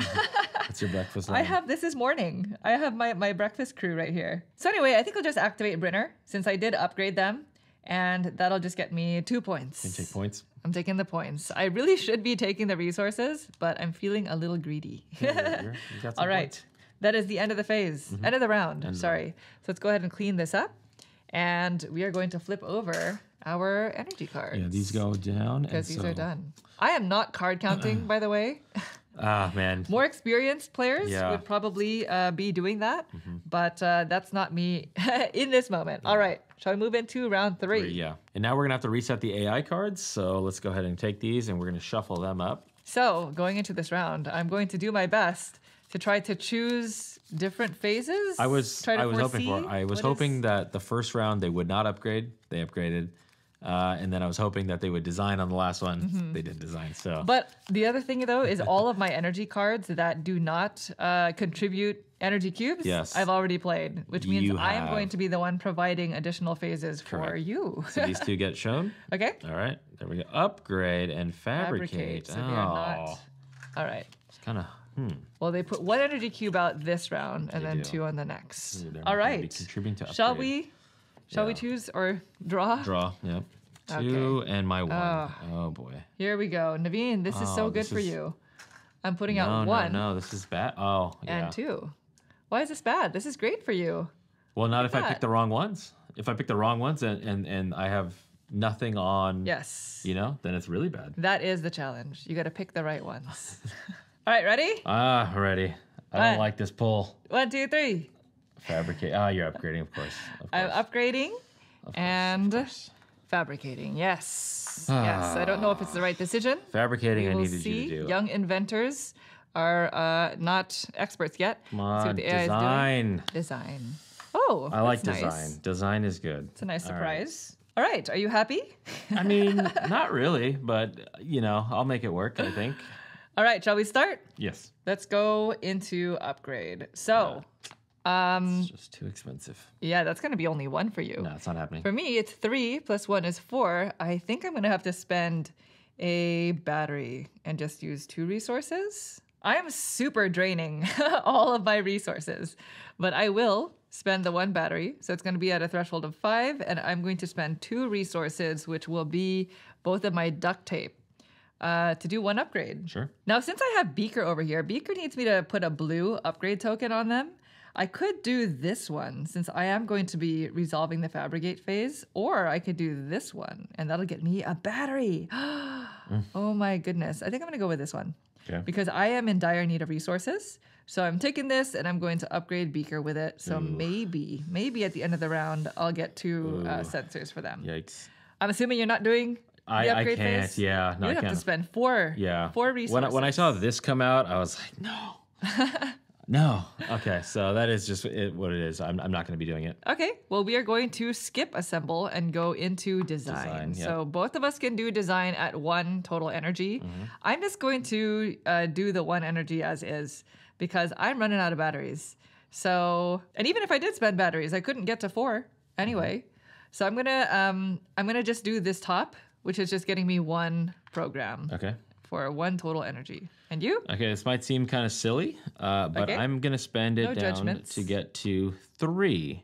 That's your breakfast I have this is morning. I have my, my breakfast crew right here. So anyway, I think I'll just activate Brenner since I did upgrade them. And that'll just get me two points. Take points. I'm taking the points. I really should be taking the resources, but I'm feeling a little greedy. You're- you're- you got some All right. points. That is the end of the phase, mm-hmm. end of the round. the Sorry. So let's go ahead and clean this up. And we are going to flip over our energy cards. Yeah, these go down. Because these so- are done. I am not card counting, by the way. Ah, man. More experienced players Yeah. would probably uh, be doing that, but uh, that's not me in this moment. All right, shall we move into round three? Yeah. And now we're going to have to reset the AI cards. So let's go ahead and take these and we're going to shuffle them up. So, going into this round, I'm going to do my best to try to choose different phases. I was I was hoping for I was what is- hoping that the first round they would not upgrade. They upgraded. Uh, and then I was hoping that they would design on the last one. They didn't design. So Mm-hmm. But the other thing though is all of my energy cards that do not uh, contribute energy cubes. Yes. I've already played, which means You I am going to be the one providing additional phases for you. so these two get shown. okay. All right. There we go. Upgrade and fabricate. So oh, not. All right. it's kind of hmm. Well, they put one energy cube out this round and They then do. two on the next. Ooh, All not gonna be contributing to Shall we? Shall we choose or draw? Draw. Yep. Okay. Two and my one. Oh boy. Here we go, Naveen. This is so Oh, good this for is- you. I'm putting No, out one no, no. This is bad. Oh, yeah. and two. Why is this bad? This is great for you. Well, not if I that. pick the wrong ones. If I pick the wrong ones and and, and I have nothing on, Yes. you know, then it's really bad. That is the challenge. You got to pick the right ones. All right, ready? Ah, ready. I What? don't like this pull. One, two, three. Fabricate. Ah, you're upgrading, of course. Of I'm upgrading course, and fabricating. Yes. Yes. I don't know if it's the right decision. Fabricating, I needed see. you to do. Young inventors are uh, not experts yet. Come Let's see what the AI design. is doing. Design. Oh, I like design. nice. Design is good. It's a nice surprise. All right. Are you happy? I mean, not really, but you know, I'll make it work. I think. All right. Shall we start? Yes. Let's go into upgrade. So, um, It's just too expensive. yeah, that's going to be only one for you. No, it's not happening. For me, it's three plus one is four. I think I'm going to have to spend a battery and just use two resources. I am super draining all of my resources, but I will spend the one battery. So it's going to be at a threshold of five, and I'm going to spend two resources, which will be both of my duct tape. Uh, to do one upgrade. Sure. Now, since I have Beaker over here, Beaker needs me to put a blue upgrade token on them. I could do this one since I am going to be resolving the fabricate phase, or I could do this one and that'll get me a battery. Oh my goodness. I think I'm going to go with this one Okay. because I am in dire need of resources. So I'm taking this and I'm going to upgrade Beaker with it. So maybe, maybe at the end of the round, I'll get two uh, sensors for them. Yikes. I'm assuming you're not doing the I, I upgrade can't. phase. Yeah. No, you I have can't. to spend four. Yeah. Four resources. When I, when I saw this come out, I was like, no. no. Okay. So that is just it, what it is. I'm, I'm not going to be doing it. Okay, well, we are going to skip assemble and go into design. Design, yeah. So both of us can do design at one total energy. Mm-hmm. I'm just going to uh, do the one energy as is because I'm running out of batteries. So, and even if I did spend batteries, I couldn't get to four anyway. So I'm gonna um, I'm gonna just do this top, which is just getting me one program Okay. For one total energy. And you? Okay. This might seem kind of silly, uh, but Okay. I'm going to spend it No down judgments. to get to three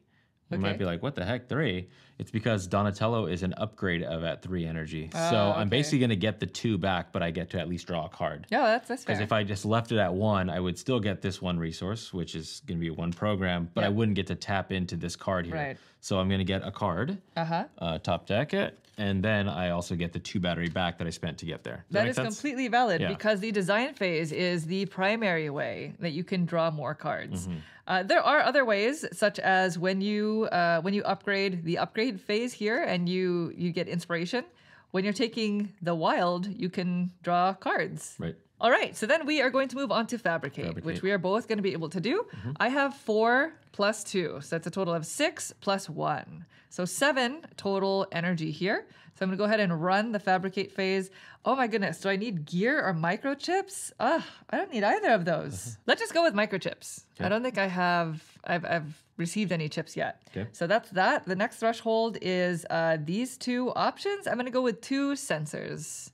You Okay. might be like, what the heck, three? It's because Donatello is an upgrade of at three energy. so Oh, I'm okay. basically going to get the two back, but I get to at least draw a card. Yeah, that's that's Because if I just left it at one, I would still get this one resource, which is going to be one program, but I wouldn't get to tap into this card here. Right. So I'm going to get a card, uh huh. uh, top deck it, and then I also get the two battery back that I spent to get there. Does that, That is sense? completely valid Yeah. because the design phase is the primary way that you can draw more cards. Mm-hmm. Uh, there are other ways, such as when you uh, when you upgrade the upgrade phase here and you you get inspiration. When you're taking the wild, you can draw cards. Right. All right, so then we are going to move on to fabricate, which we are both going to be able to do. I have four plus two, so that's a total of six plus one. So seven total energy here. So I'm going to go ahead and run the fabricate phase. Oh my goodness, do I need gear or microchips? Ugh, I don't need either of those. Let's just go with microchips. I don't think I have, I've, I've received any chips yet. Okay. So that's that. The next threshold is uh, these two options. I'm going to go with two sensors.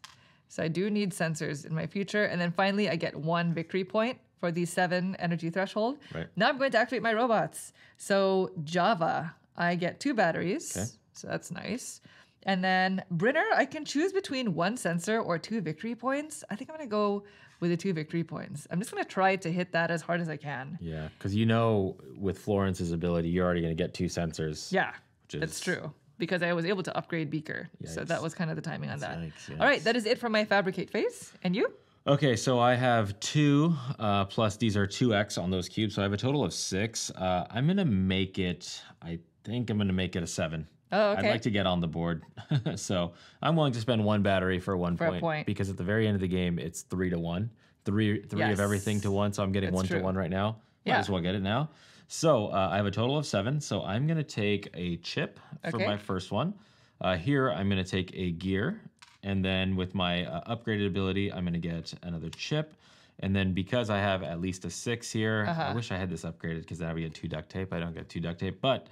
So I do need sensors in my future. And then finally, I get one victory point for the seven energy threshold. Right. Now I'm going to activate my robots. So Java, I get two batteries. Okay. So that's nice. And then Brinner, I can choose between one sensor or two victory points. I think I'm going to go with the two victory points. I'm just going to try to hit that as hard as I can. Yeah. Because you know, with Florence's ability, you're already going to get two sensors. Yeah, Which that's true. Because I was able to upgrade Beaker. So that was kind of the timing on that. Yikes, All right, that is it for my fabricate phase. And you? Okay, so I have two, uh, plus these are 2x on those cubes. So I have a total of six. Uh, I'm going to make it, I think I'm going to make it a seven. Oh, okay. I'd like to get on the board. so I'm willing to spend one battery for one For a point, point. because at the very end of the game, it's three to one. Three, three of everything to one. So I'm getting That's one true. to one right now. Might Yeah. as well get it now. So uh, I have a total of seven. So I'm going to take a chip for Okay. my first one. Uh, here, I'm going to take a gear. And then with my uh, upgraded ability, I'm going to get another chip. And then because I have at least a six here, I Uh-huh. wish I had this upgraded because then I would get two duct tape. I don't get two duct tape, but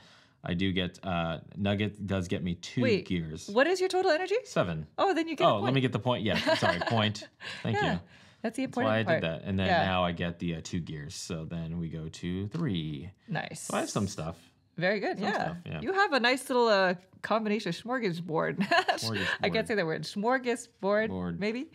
I do get uh, Nugget does get me two Wait, gears. What is your total energy? Seven. Oh, then you get Oh, let me get the point. Yeah, sorry, point. Thank yeah, you. that's the That's important why I part. did that. And then Yeah. now I get the uh, two gears. So then we go to three. Nice. So I have some stuff. Very good. Yeah. stuff, yeah. You have a nice little uh, combination of smorgasbord. I can't say the word. Smorgasbord, Board. maybe.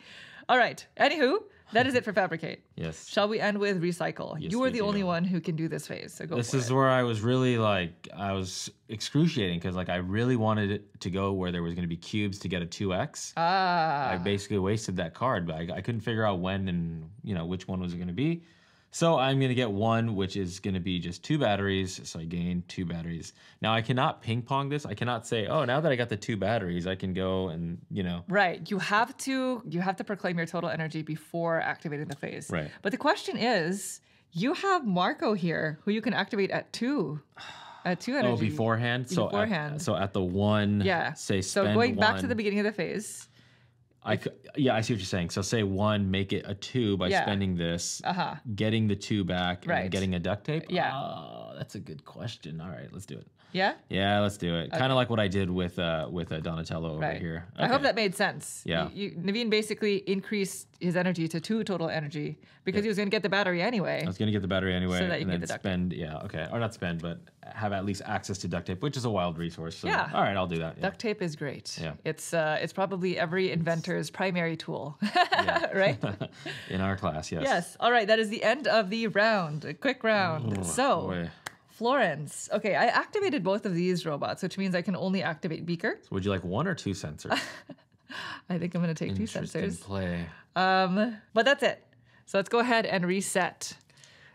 All right. Anywho, that is it for fabricate. Yes. Shall we end with recycle? Yes, you are the do. only one who can do this phase, so go This is it. where I was really like, I was excruciating because like I really wanted it to go where there was going to be cubes to get a 2x. Ah. I basically wasted that card, but I, I couldn't figure out when and you know which one was it going to be. So I'm going to get one, which is going to be just two batteries. So I gain two batteries. Now I cannot ping pong this. I cannot say, oh, now that I got the two batteries, I can go and you know. Right. You have to you have to proclaim your total energy before activating the phase. Right. But the question is, you have Marco here who you can activate at two. At two oh, energy. Oh, beforehand. So Beforehand. At, so at the one. Yeah. Say so going back to the beginning of the phase. I yeah, I see what you're saying. So say one, make it a two by Yeah. spending this, Uh-huh. getting the two back, and Right. getting a duct tape. Yeah. Oh, that's a good question. All right, let's do it. Yeah? Yeah, let's do it. Kind of like what I did with uh with uh, Donatello over Right. here. I hope that made sense. Yeah. You, you, Naveen basically increased his energy to two total energy because he was going to get the battery anyway. I was gonna get the battery anyway, So that you and can then get the duct tape. spend. Yeah, okay, or not spend, but have at least access to duct tape, which is a wild resource. So, Yeah. All right, I'll do that. Yeah. Duct tape is great. Yeah. It's uh, it's probably every inventor's primary tool, right? In our class, yes. yes. All right. That is the end of the round. A quick round. so, Boy. Florence. Okay, I activated both of these robots, which means I can only activate Beaker. Would you like one or two sensors? I think I'm going to take two Interesting sensors. play. Um, but that's it. So let's go ahead and reset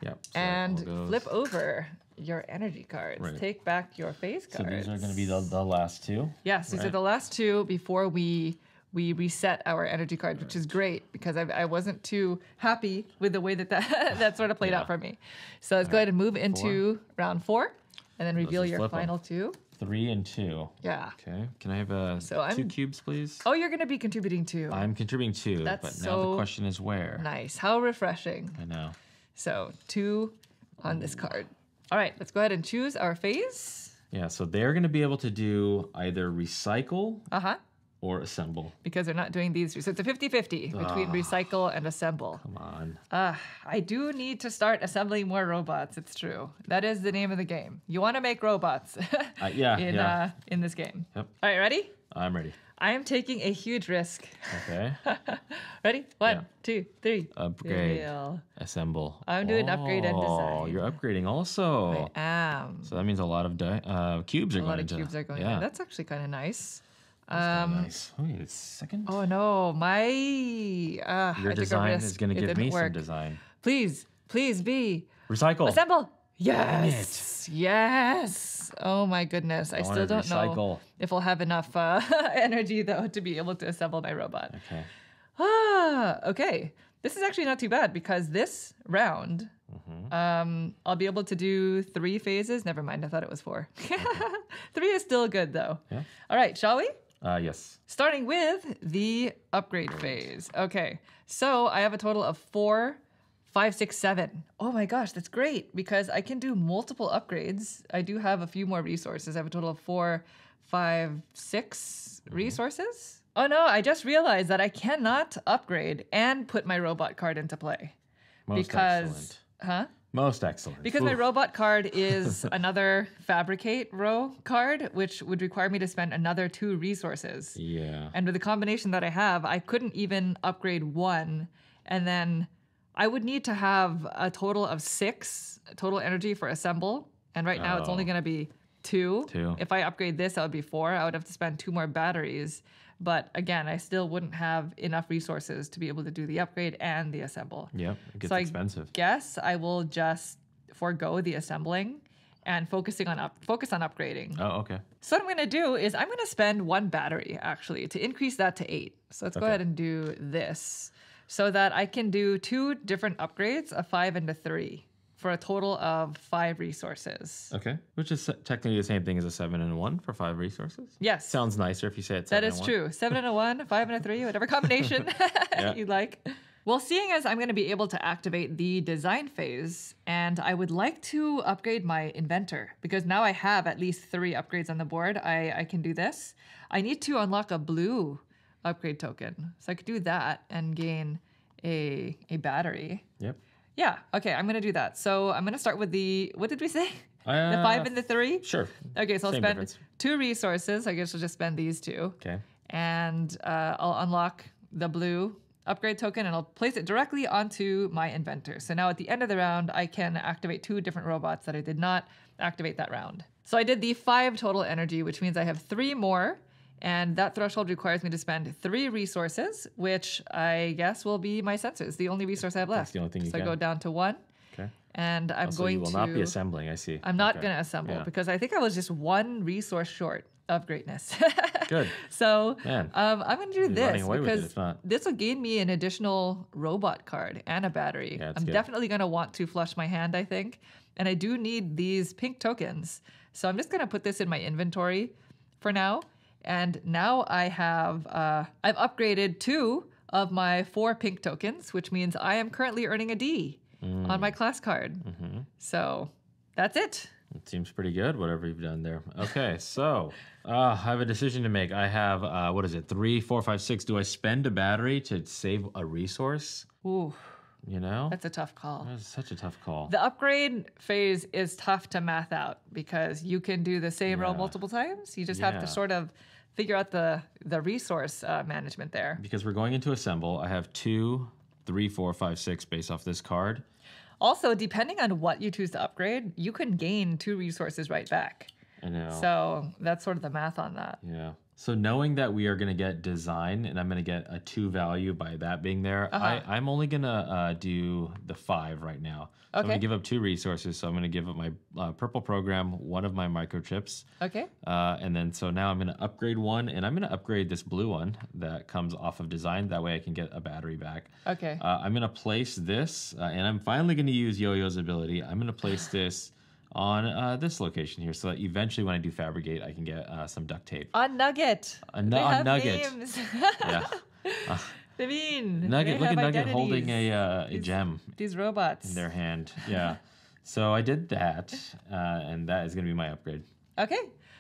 Yep. so and flip over your energy cards. Right. Take back your face So these are going to be the, the last two. Yes, these are the last two before we we reset our energy cards, which is great because I, I wasn't too happy with the way that that, that sort of played out for me. So let's go ahead and move into round four and then reveal your final two. Three and two. Yeah. Okay. Can I have uh, So 2 I'm- cubes, please? Oh, you're going to be contributing two. I'm contributing two, That's but now the so question is where. nice. How refreshing. I know. So two on this card. All right, let's go ahead and choose our phase. Yeah, so they're going to be able to do either recycle Uh huh. Or assemble. because they're not doing these. So it's a 50 50 between recycle and assemble. Come on. Uh, I do need to start assembling more robots. It's true. That is the name of the game. You want to make robots Uh, yeah, in, yeah. Uh, in this game. Yep. All right, ready? I'm ready. I am taking a huge risk. Okay. Ready? One, Yeah. two, three. Upgrade. Reveal. Assemble. I'm doing upgrade and design. Oh, you're upgrading also. I am. So that means a lot of di- uh, cubes are a going lot of cubes are going yeah. in. That's actually kind of nice. Um, nice. Wait a second. Oh no, my uh, Your I design is going to give me some design. Please, please be Recycle. assemble. Yes, yes. Oh my goodness, I, I still don't know if I'll have enough uh, energy though to be able to assemble my robot. Okay. Ah, okay. This is actually not too bad because this round, Mm-hmm. um, I'll be able to do three phases. Never mind, I thought it was four. three is still good though. Yeah. All right, shall we? Uh, yes. Starting with the upgrade phase. Okay, so I have a total of four, five, six, seven. Oh my gosh, that's great because I can do multiple upgrades. I do have a few more resources. I have a total of four, five, six resources. Oh no, I just realized that I cannot upgrade and put my robot card into play. Most because, excellent. huh? Most excellent. Because my robot card is another fabricate row card, which would require me to spend another two resources. Yeah. And with the combination that I have, I couldn't even upgrade one. And then I would need to have a total of six total energy for assemble. And right now it's only Oh. going to be two. Two. If I upgrade this, that would be four. I would have to spend two more batteries. But again, I still wouldn't have enough resources to be able to do the upgrade and the assemble. Yep. It gets So I expensive. guess I will just forego the assembling and focusing on up focus on upgrading. Oh, okay. So what I'm going to do is I'm going to spend one battery actually to increase that to eight. So let's go ahead and do this so that I can do two different upgrades, a five and a three, for a total of five resources. Okay. Which is technically the same thing as a seven and a one for five resources. Yes, Sounds nicer if you say it. seven is and one. That is true. Seven and a one, five and a three, whatever combination Yeah. you like. Well, seeing as I'm going to be able to activate the design phase, and I would like to upgrade my inventor because now I have at least three upgrades on the board. I, I can do this. I need to unlock a blue upgrade token. So I could do that and gain a, a battery. Yep. Yeah, okay, I'm going to do that. So I'm going to start with the, what did we say? the Uh, five and the three? Sure. Okay, so I'll Same spend difference. two resources. I guess I'll just spend these two Okay. and uh, I'll unlock the blue upgrade token and I'll place it directly onto my inventor. So now at the end of the round, I can activate two different robots that I did not activate that round. So I did the five total energy, which means I have three more. And that threshold requires me to spend three resources, which I guess will be my sensors, the only resource I have left. That's the only thing you so I can. go down to one, Okay. and I'm So going to. you will to. not be assembling. I see. I'm not Okay. going to assemble Yeah. because I think I was just one resource short of greatness. Good. So um, I'm going to do you're this away with it because this will gain me an additional robot card and a battery. Yeah, I'm good. definitely going to want to flush my hand, I think. And I do need these pink tokens. So I'm just going to put this in my inventory for now. And now I have, uh, I've upgraded two of my four pink tokens, which means I am currently earning a D Mm. on my class card. Mm-hmm. So that's it. It seems pretty good, whatever you've done there. Okay, so uh, I have a decision to make. I have, uh, what is it, three, four, five, six. Do I spend a battery to save a resource? Ooh, You know? that's a tough call. That's such a tough call. The upgrade phase is tough to math out because you can do the same roll Yeah. multiple times. You just have to sort of figure out the the resource uh, management there. because we're going into assemble, I have two, three, four, five, six based off this card. Also, depending on what you choose to upgrade, you can gain two resources right back. I know. So that's sort of the math on that. Yeah. So knowing that we are going to get design and I'm going to get a two value by that being there, Uh-huh. I, I'm only going to uh, do the five right now. So I'm going to give up two resources. So I'm going to give up my uh, purple program, one of my microchips. Okay. Uh, and then so now I'm going to upgrade one and I'm going to upgrade this blue one that comes off of design. That way I can get a battery back. Okay. Uh, I'm going to place this uh, and I'm finally going to use Yo-Yo's ability. I'm going to place this on uh, this location here so that eventually when I do fabricate, I can get uh, some duct tape. on Nugget. A nu- have Nugget. Yeah. Mean, Nugget, look at Nugget holding a, uh, a These- gem These robots. in their hand. Yeah. so I did that, uh, and that is going to be my upgrade. Okay.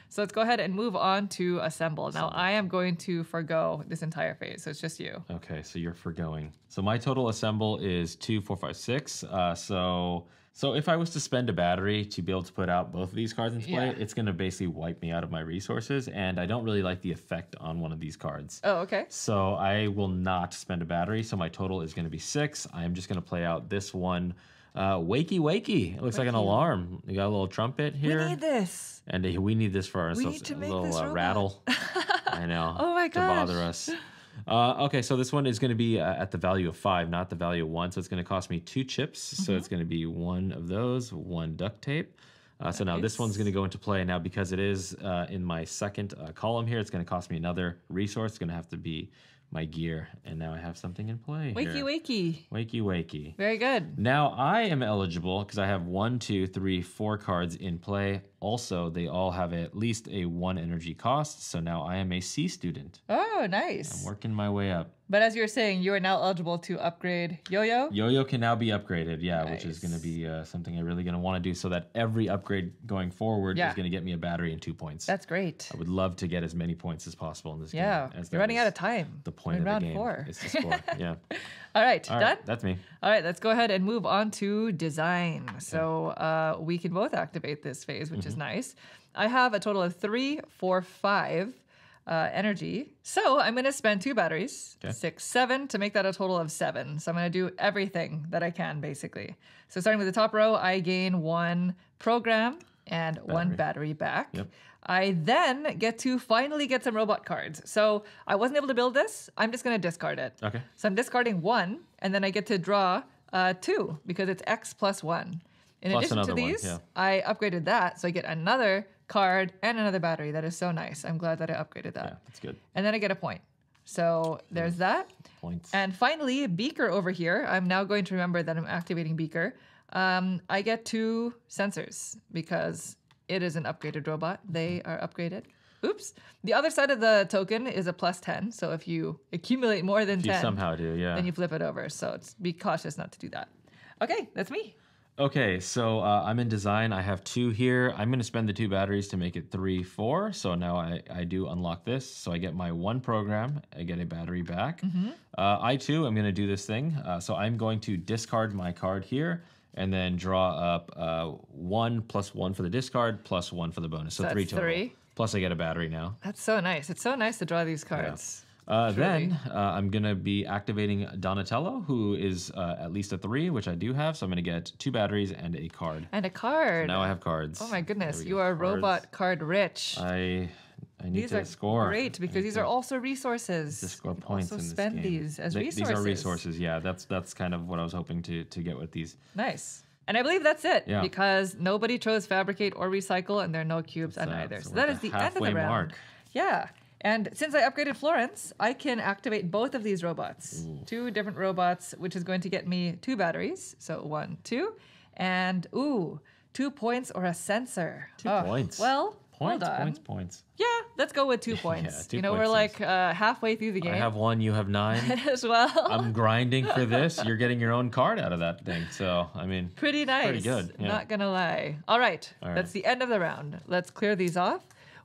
So let's go ahead and move on to assemble. Now I am going to forego this entire phase, so it's just you. Okay, so you're forgoing. So my total assemble is two, four, five, six. Uh, so so if I was to spend a battery to be able to put out both of these cards into play, Yeah. it's gonna basically wipe me out of my resources, and I don't really like the effect on one of these cards. Oh, okay. So I will not spend a battery. So my total is going to be six. I'm just going to play out this one. Uh, wakey wakey. It looks like an alarm. You got a little trumpet here. We need this. and we need this for We ourselves. need to a little this uh, rattle. I know. Oh my gosh! To bother us. Uh, okay, so this one is going to be uh, at the value of five, not the value of one. So it's going to cost me two chips. So Mm-hmm. it's going to be one of those, one duct tape. Uh, so now this one's going to go into play. Now, because it is uh, in my second uh, column here, it's going to cost me another resource. It's going to have to be my gear. And now I have something in play. Wakey, here. wakey. Wakey, wakey. Very good. Now I am eligible because I have one, two, three, four cards in play. Also, they all have at least a one energy cost. So now I am a C student. Oh, nice. I'm working my way up. But as you were saying, you are now eligible to upgrade Yo-Yo. Yo-yo can now be upgraded, yeah, which is going to be uh, something I'm really going to want to do, so that every upgrade going forward Yeah. is going to get me a battery and two points. That's great. I would love to get as many points as possible in this Yeah, game. Yeah, you're running out of time. The point in of round the game four. is to score. yeah. All right, All done. that's me. All right, let's go ahead and move on to design. So uh, we can both activate this phase, which Mm-hmm. is nice. I have a total of three, four, five uh, energy. So I'm going to spend two batteries, Okay. six, seven, to make that a total of seven. So I'm going to do everything that I can, basically. So starting with the top row, I gain one program and one battery back. Yep. I then get to finally get some robot cards. So I wasn't able to build this. I'm just going to discard it. Okay. So I'm discarding one, and then I get to draw uh, two because it's X plus one. In Plus addition to another one, these, yeah. I upgraded that, so I get another card and another battery. That is so nice. I'm glad that I upgraded that. Yeah, that's good. And then I get a point. So there's that. Points. And finally, Beaker over here. I'm now going to remember that I'm activating Beaker. Um, I get two sensors because it is an upgraded robot. They are upgraded. Oops. The other side of the token is a plus 10. So if you accumulate more than If you 10, somehow do, yeah. then you flip it over. So it's be cautious not to do that. Okay, that's me. Okay, so uh, I'm in design. I have two here. I'm going to spend the two batteries to make it three, four. So now I, I do unlock this. So I get my one program. I get a battery back. Uh, I too am going to do this thing. Uh, so I'm going to discard my card here and then draw up uh, one plus one for the discard plus one for the bonus. So That's three total. three. Plus I get a battery now. That's so nice. It's so nice to draw these cards. Uh, then uh, I'm going to be activating Donatello, who is uh, at least a three, which I do have. So I'm going to get two batteries and a card. And a card. Now I have cards. oh my goodness, you go, are cards. robot card rich. I I need these to are score. great because these to- are also resources. to score You can points also in this spend game. these as Th- resources. These are resources. Yeah, that's that's kind of what I was hoping to to get with these. Nice. And I believe that's it Yeah. because nobody chose fabricate or recycle, and there are no cubes on uh, either. so So that at is the the end of the round. mark. Yeah. And since I upgraded Florence, I can activate both of these robots. Two different robots, which is going to get me two batteries. So one, two, and ooh, two points or a sensor. Two Oh, points. Well, Points, points, points. Yeah, let's go with two points. two you know, we're like uh, halfway through the game I have one. You have nine. as well. I'm grinding for this. You're getting your own card out of that thing. So I mean, Pretty nice. Pretty good, yeah. Not gonna lie. All right, All right. that's the end of the round. Let's clear these off.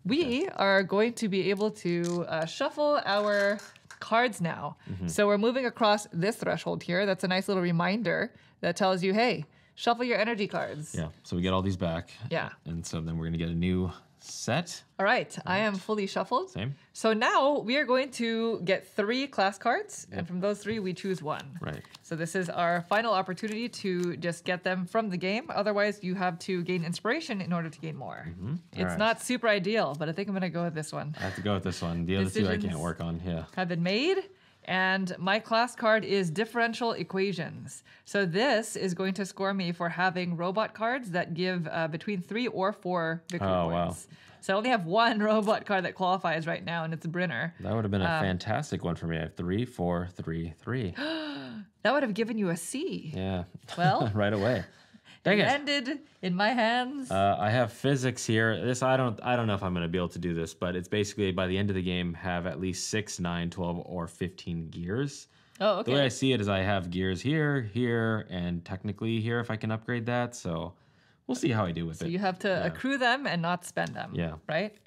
We are going to be able to uh, shuffle our cards now. Mm-hmm. So we're moving across this threshold here. That's a nice little reminder that tells you, hey, shuffle your energy cards. yeah. So we get all these back. Yeah. And so then we're gonna get a new set. All right, I am fully shuffled. Same. So now we are going to get three class cards, and from those three, we choose one. Right. So this is our final opportunity to just get them from the game. Otherwise, you have to gain inspiration in order to gain more. It's Mm-hmm. Alright. not super ideal, but I think I'm gonna go with this one. I have to go with this one. The other two I can't work on. Yeah. Have been made, and my class card is differential equations. So this is going to score me for having robot cards that give uh, between three or four victory Oh, wow. So I only have one robot card that qualifies right now, and it's Brinner. That would have been a Um, fantastic one for me. I have three, four, three, three. That would have given you a C. Yeah. Well, right away. Dang it ended in my hands. Uh, I have physics here. This I don't I don't know if I'm going to be able to do this, but it's basically by the end of the game have at least 6, 9, 12 or 15 gears. oh, The way I see it is I have gears here, here and technically here if I can upgrade that. So we'll see how I do with So it. So you have to accrue them and not spend them. Yeah. Right?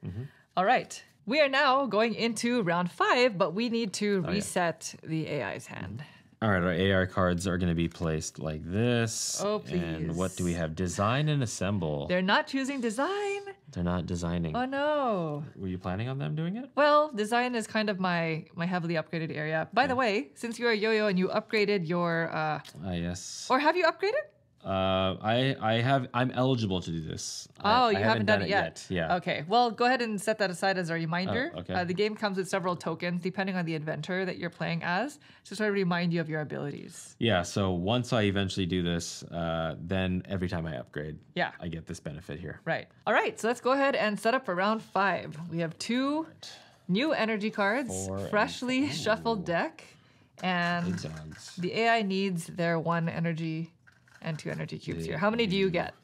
All right. We are now going into round five, but we need to yeah. reset the AI's hand. All right, our AI cards are going to be placed like this. Oh, please. And what do we have? Design and assemble. They're, not choosing design. They're not designing. Oh no. Were you planning on them doing it? Well, design is kind of my my heavily upgraded area. By the way, since you're a yo-yo and you upgraded your uh Ah, yes. or have you upgraded? Uh, I I have I'm eligible to do this. Oh, I you haven't, done, it yet. Yeah. Okay. Well, go ahead and set that aside as a reminder. Oh, okay. Uh, the game comes with several tokens depending on the inventor that you're playing as, to sort of remind you of your abilities. Yeah. So once I eventually do this, uh, then every time I upgrade, Yeah. I get this benefit here. Right. All right. So let's go ahead and set up for round five. We have two new energy cards, Four freshly shuffled deck, and the AI needs their one energy and two energy cubes here. How many do you get?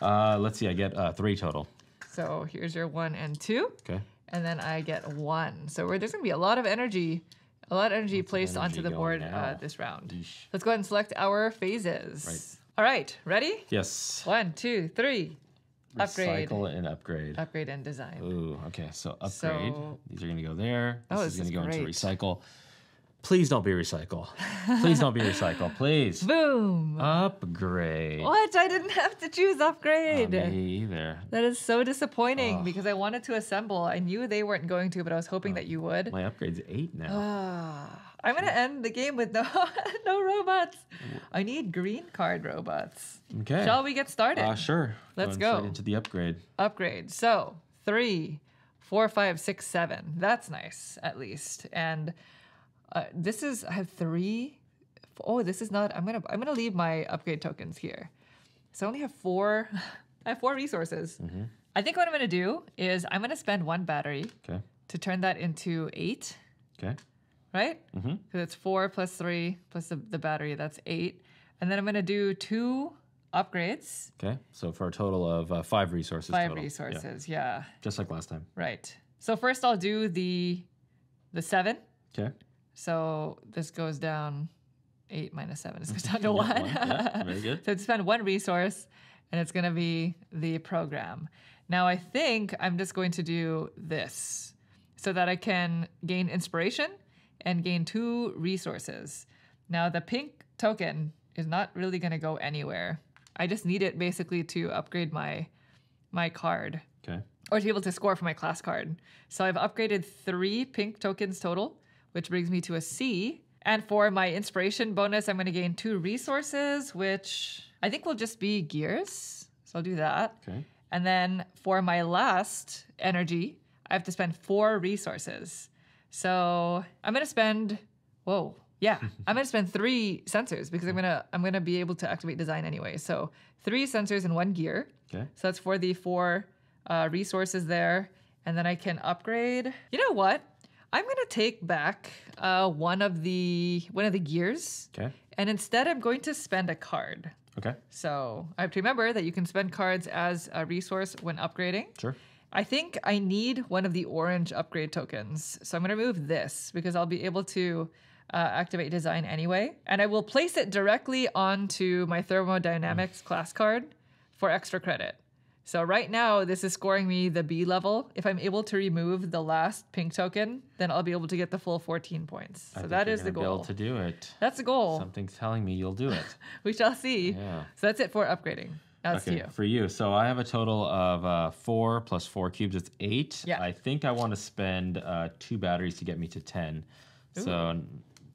Uh, let's see. I get uh, three total. So here's your one and two, Okay. and then I get one. So we're, there's going to be a lot of energy, a lot of energy placed energy onto the board uh, this round. Yeesh. Let's go ahead and select our phases. Right. All right, ready? Yes. One, two, three. Upgrade, Recycle and upgrade. upgrade, and design. Ooh, okay. So upgrade. So- These are gonna go there. This Oh, is gonna is go into recycle. Please don't be recycle. Please don't be recycle. Please. Boom. Upgrade. What? I didn't have to choose Uh, upgrade. me either. that is so disappointing because I wanted to assemble. I knew they weren't going to, but I was hoping that you would. My upgrade's eight now. Ah, I'm gonna end the game with no no robots. I need green card robots. okay. Shall we get started? Uh, sure. Let's and go. into the upgrade. Upgrade. So three, four, five, six, seven. That's nice, at least. And uh, this is I have three. Oh, this is not. I'm gonna I'm gonna leave my upgrade tokens here. So I only have four. I have four resources. Mm-hmm. I think what I'm gonna do is I'm gonna spend one battery Okay. to turn that into eight. Okay. right? Mm-hmm. It's four plus three plus the, the battery, that's eight. And then I'm going to do two upgrades, Okay. So for a total of uh, five resources. five total. Yeah, resources. Yeah. Just like last time. right. So first I'll do the the seven. Okay. So this goes down eight minus seven. This goes down to one. one. Yeah, very good. so spend one resource, and it's going to be the program. Now I think I'm just going to do this so that I can gain inspiration and gain two resources. Now the pink token is not really going to go anywhere. I just need it basically to upgrade my my card Okay. or to be able to score for my class card. So I've upgraded three pink tokens total, which brings me to a C. And for my inspiration bonus, I'm going to gain two resources, which I think will just be gears. So I'll do that. Okay. And then for my last energy, I have to spend four resources. So I'm gonna spend whoa. Yeah, I'm gonna spend three sensors because I'm gonna I'm gonna be able to activate design anyway. So three sensors and one gear. Okay. So that's for the four uh, resources there, and then I can upgrade. You know what? I'm gonna take back uh, one of the one of the gears, Okay. and instead I'm going to spend a card. Okay. So I have to remember that you can spend cards as a resource when upgrading. Sure. I think I need one of the orange upgrade tokens. So I'm going to remove this because I'll be able to uh, activate design anyway. And I will place it directly onto my thermodynamics class card for extra credit. So right now, this is scoring me the B level. If I'm able to remove the last pink token, then I'll be able to get the full 14 points. So that is the gonna be able goal. to do it. That's the goal. Something's telling me you'll do it. We shall see. Yeah. So that's it for upgrading. Now Okay, you. for you. So I have a total of uh, four plus four cubes. It's eight. Yeah. I think I want to spend uh, two batteries to get me to ten. Ooh. So,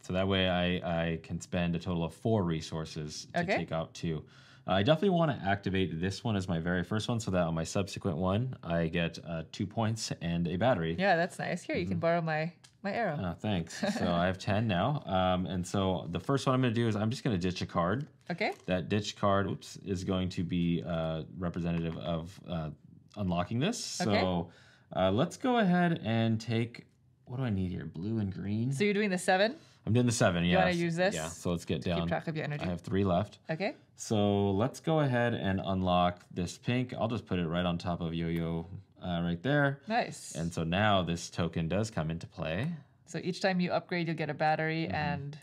so that way I, I can spend a total of four resources to Okay. take out two. I definitely want to activate this one as my very first one, so that on my subsequent one I get uh, two points and a battery. Yeah, that's nice. Here, you Mm-hmm. can borrow my my arrow. Uh, thanks. so I have ten now, um, and so the first one I'm going to do is I'm just going to ditch a card. Okay. That ditch card oops, is going to be uh, representative of uh, unlocking this. Okay. So uh, let's go ahead and take. What do I need here? Blue and green. So you're doing the seven. I'm doing the seven. Yeah. wanna use this Yeah. So let's get Keep down. track of your energy. I have three left. Okay. So let's go ahead and unlock this pink. I'll just put it right on top of Yo-Yo uh, right there. Nice. And so now this token does come into play. so each time you upgrade, you'll get a battery Mm-hmm. and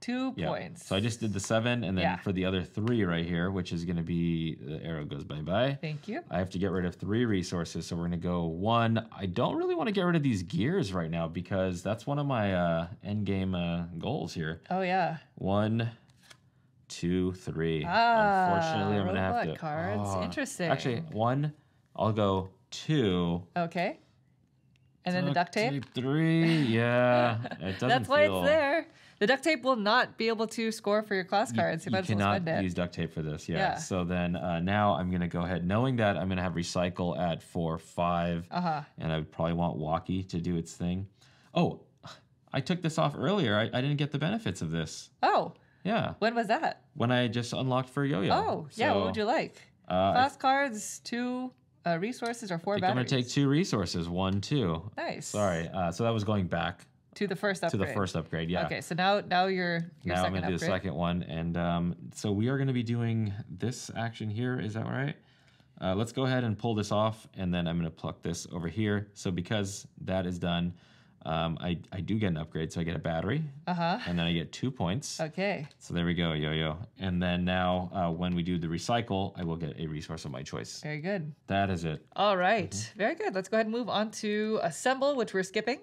two Yeah. points. So I just did the seven, and then Yeah. for the other three right here, which is going to be the arrow goes bye bye. Thank you. I have to get rid of three resources, so we're gonna go one. I don't really want to get rid of these gears right now because that's one of my uh, end game uh, goals here. Oh yeah. One, two, three. Ah, Unfortunately, I'm gonna have to. cards. Ah. Interesting. Actually, one. I'll go two. Okay. And then the duct tape. Three. Yeah, it doesn't That's why feel. it's there. The duct tape will not be able to score for your class cards. You, you well cannot use duct tape for this. Yeah. Yeah. So then uh, now I'm gonna go ahead, knowing that I'm gonna have recycle at four, five, Uh huh. and I would probably want Walkie to do its thing. Oh, I took this off earlier. I, I didn't get the benefits of this. Oh, Yeah, when was that? when I just unlocked for Yo-Yo. Oh, yeah. What would you like? Uh, I Class cards, two uh, resources, or four think I'm gonna take two resources. One, two. Nice. Sorry. Uh, so that was going back To the first upgrade. to the first upgrade. Yeah. Okay, so now now you're your now I'm gonna do upgrade. the second one, and um, so we are gonna be doing this action here. Is that right? Uh, let's go ahead and pull this off, and then I'm gonna pluck this over here. So because that is done, um, I I do get an upgrade, so I get a battery, Uh huh. and then I get two points. Okay. So there we go, yo-yo. And then now, uh, when we do the recycle, I will get a resource of my choice. Very good. That is it. All right. Mm-hmm. Very good. Let's go ahead and move on to assemble, which we're skipping.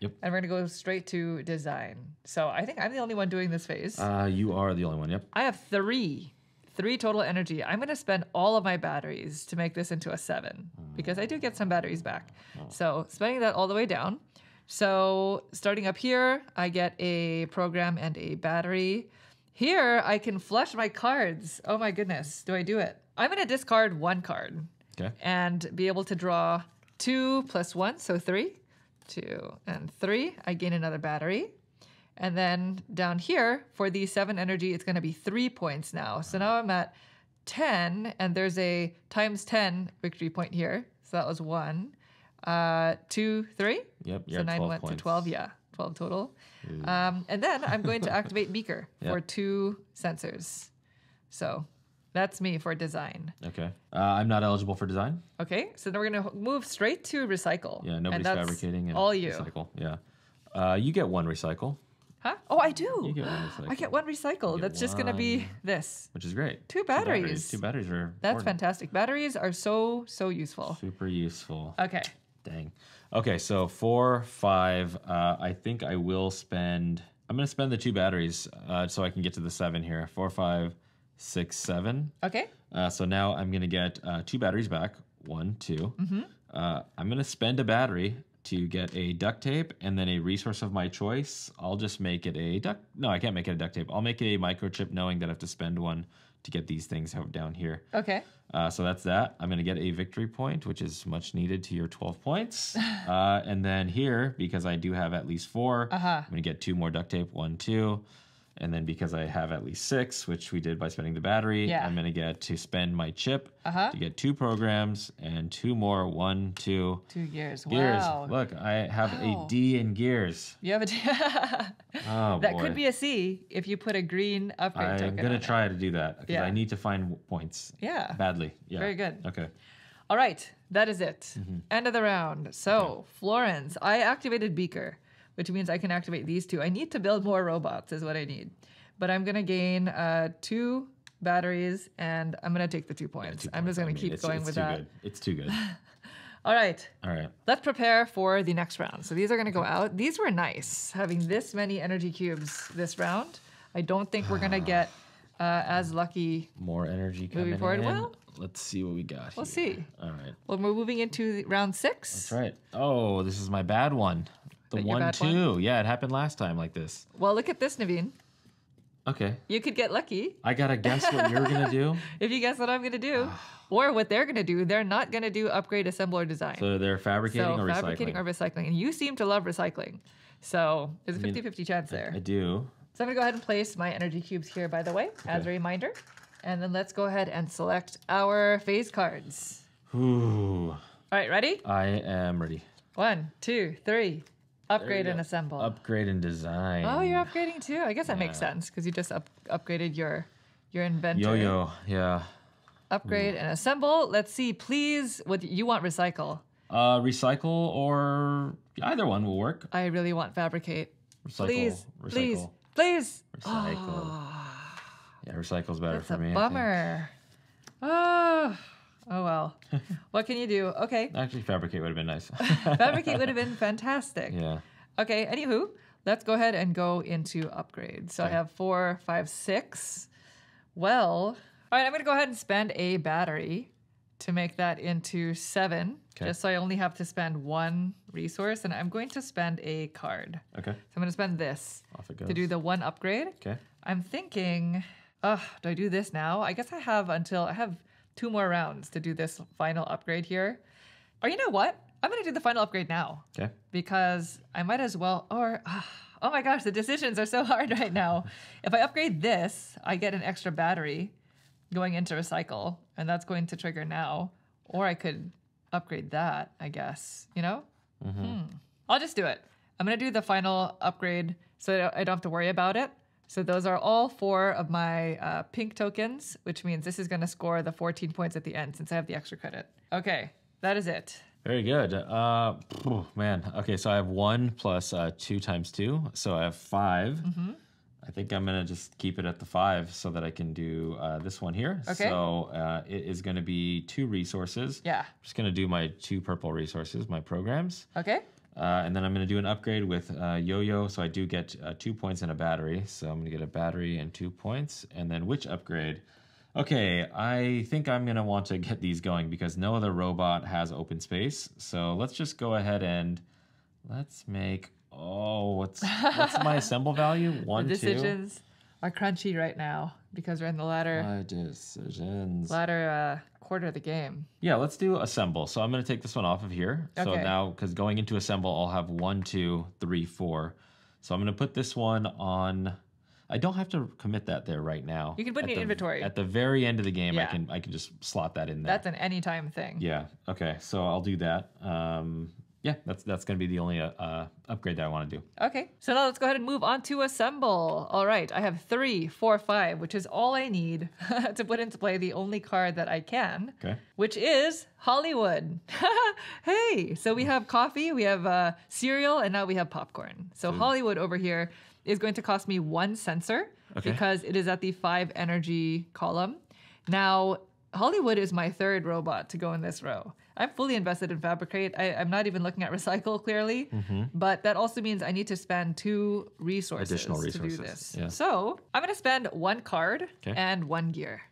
Yep. And we're gonna go straight to design. So I think I'm the only one doing this phase. Uh, you are the only one. Yep. I have three, three total energy. I'm gonna spend all of my batteries to make this into a seven because I do get some batteries back. So spending that all the way down. So starting up here, I get a program and a battery. Here I can flush my cards. Oh my goodness, do I do it? I'm gonna discard one card Okay. and be able to draw two plus one, so three, two and three. I gain another battery. And then down here for the seven energy, it's going to be three points now. So now I'm at 10, and there's a times 10 victory point here. So that was one, uh, two, three. Yep. So nine 12 went points. to 12, yeah, 12 total. Um, and then I'm going to activate Beaker for two sensors. So that's me for design. Okay. Uh, I'm not eligible for design. Okay, so then we're gonna move straight to recycle. Yeah. Nobody's fabricating. And all you, Recycle. Yeah. Uh, you get one recycle. huh? Oh, I do. You get one recycle. I get one recycle. get That's just gonna be this. which is great. Two batteries. Two batteries are That's important. fantastic. Batteries are so so useful. super useful. Okay. Dang. Okay, so four, five. Uh, I think I will spend. I'm gonna spend the two batteries uh, so I can get to the seven here. Four, five, six, seven. Okay. Uh, so now I'm gonna get uh, two batteries back. One, 2 Mm-hmm. Uh, I'm gonna spend a battery to get a duct tape and then a resource of my choice. I'll just make it a duct. No, I can't make it a duct tape. I'll make it a microchip, knowing that I have to spend one to get these things out down here. Okay. Uh, so that's that. I'm going to get a victory point, which is much needed to your 12 points. uh, and then here, because I do have at least 4 Uh-huh. I'm going to get two more duct tape, one, two. And then because I have at least six, which we did by spending the battery, Yeah. I'm going to get to spend my chip Uh-huh. to get two programs and two more, one, two. Two years. Gears. Wow. Look, I have Wow. a D in gears. You have a D. Oh, that boy. could be a C if you put a green upgrade I'm token. going on to it. try to do that because Yeah. I need to find points Yeah. badly. Yeah. Very good. Okay. All right, that is it. Mm-hmm. End of the round. So, Florence, I activated Beaker, which means I can activate these two. I need to build more robots, is what I need. But I'm going to gain uh, two batteries and I'm going to take the two points. Two I'm just points. I going mean, to keep it's- going it's with too that. Good. It's too good. All right, All right. let's prepare for the next round. So, these are going to go out. These were nice, having this many energy cubes this round. I don't think we're going to get uh, as lucky. More energy coming Moving forward, in. well, Let's see what we got. We'll here. see. All right. Well, we're moving into round six. That's right. Oh, this is my bad one. The one two. Yeah, it happened last time like this. Well, look at this, Naveen. Okay. You could get lucky. I gotta guess what you're gonna do. If you guess what I'm gonna do, or what they're gonna do, they're not gonna do upgrade, assemble, or design. So they're fabricating So or fabricating recycling. or recycling. And you seem to love recycling. So there's a mean, 50 50 chance there. I do. So I'm gonna go ahead and place my energy cubes here, by the way, as a Okay. reminder. And then let's go ahead and select our phase cards. Ooh. All right, ready? I am ready. One, two, three. Upgrade and assemble. Upgrade and design. oh, you're upgrading too. I guess that makes sense because you just up- upgraded your your inventor. Yo yo. Yeah. Upgrade and assemble. Let's see, please. What you want? Recycle. Uh, recycle or either one will work. I really want fabricate. Recycle. Please, recycle. please. Please. Recycle. Yeah, recycle's better It's for me. Bummer. Oh, oh well. what can you do? Okay. Actually, fabricate would have been nice. Fabricate would have been fantastic. yeah. Okay, anywho, let's go ahead and go into upgrades. So I have four, five, six. Well, all right, I'm going to go ahead and spend a battery to make that into seven, Okay. just so I only have to spend one resource. And I'm going to spend a card. Okay. So I'm going to spend this Off it goes. to do the one upgrade. Okay. I'm thinking, ugh, do I do this now? I guess I have until I have two more rounds to do this final upgrade here. Or you know what? I'm going to do the final upgrade now Okay. because I might as well. Or ah, oh my gosh, the decisions are so hard right now. If I upgrade this, I get an extra battery going into recycle, and that's going to trigger now. Or I could upgrade that, I guess. You know, hmm. I'll just do it. I'm gonna do the final upgrade so I don't have to worry about it. So those are all four of my uh, pink tokens, which means this is gonna score the 14 points at the end since I have the extra credit. Okay, that is it. Very good. Uh, man. Okay, so I have one plus uh, two times two, so I have 5 Mm-hmm. I think I'm gonna just keep it at the five so that I can do uh, this one here. Okay. So uh, it is gonna be two resources. Yeah. I'm just gonna do my two purple resources, my programs, Okay. Uh, and then I'm gonna do an upgrade with uh, Yo-Yo. So I do get uh, two points and a battery. So I'm gonna get a battery and two points, and then which upgrade? Okay, I think I'm gonna want to get these going because no other robot has open space. So let's just go ahead and let's make. Oh, what's what's my assemble value? One, the two. decisions are crunchy right now because we're in the latter My decisions. latter uh, quarter of the game. Yeah, let's do assemble. So I'm going to take this one off of here. So Okay. now, because going into assemble, I'll have one, two, three, four. So I'm going to put this one on. I don't have to commit that there right now. You can put it At in the- inventory. At the very end of the game, I Yeah. can I can just slot that in there. That's an anytime thing. yeah. Okay. So I'll do that. Um, yeah, that's that's going to be the only uh, uh, upgrade that I want to do. Okay, so now let's go ahead and move on to assemble. All right, I have three, four, five, which is all I need to put into play the only card that I can, Okay. which is Hollywood. hey, so we have coffee, we have uh, cereal, and now we have popcorn. So Hollywood over here is going to cost me one sensor Okay. because it is at the five energy column. Now, Hollywood is my third robot to go in this row. I'm fully invested in Fabricate. I, I'm not even looking at Recycle clearly, but that also means I need to spend two resources, Additional to do resources, this. yeah. So I'm going to spend one card Okay. and one gear.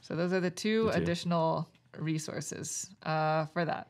So those are the two, The two. additional resources uh, for that.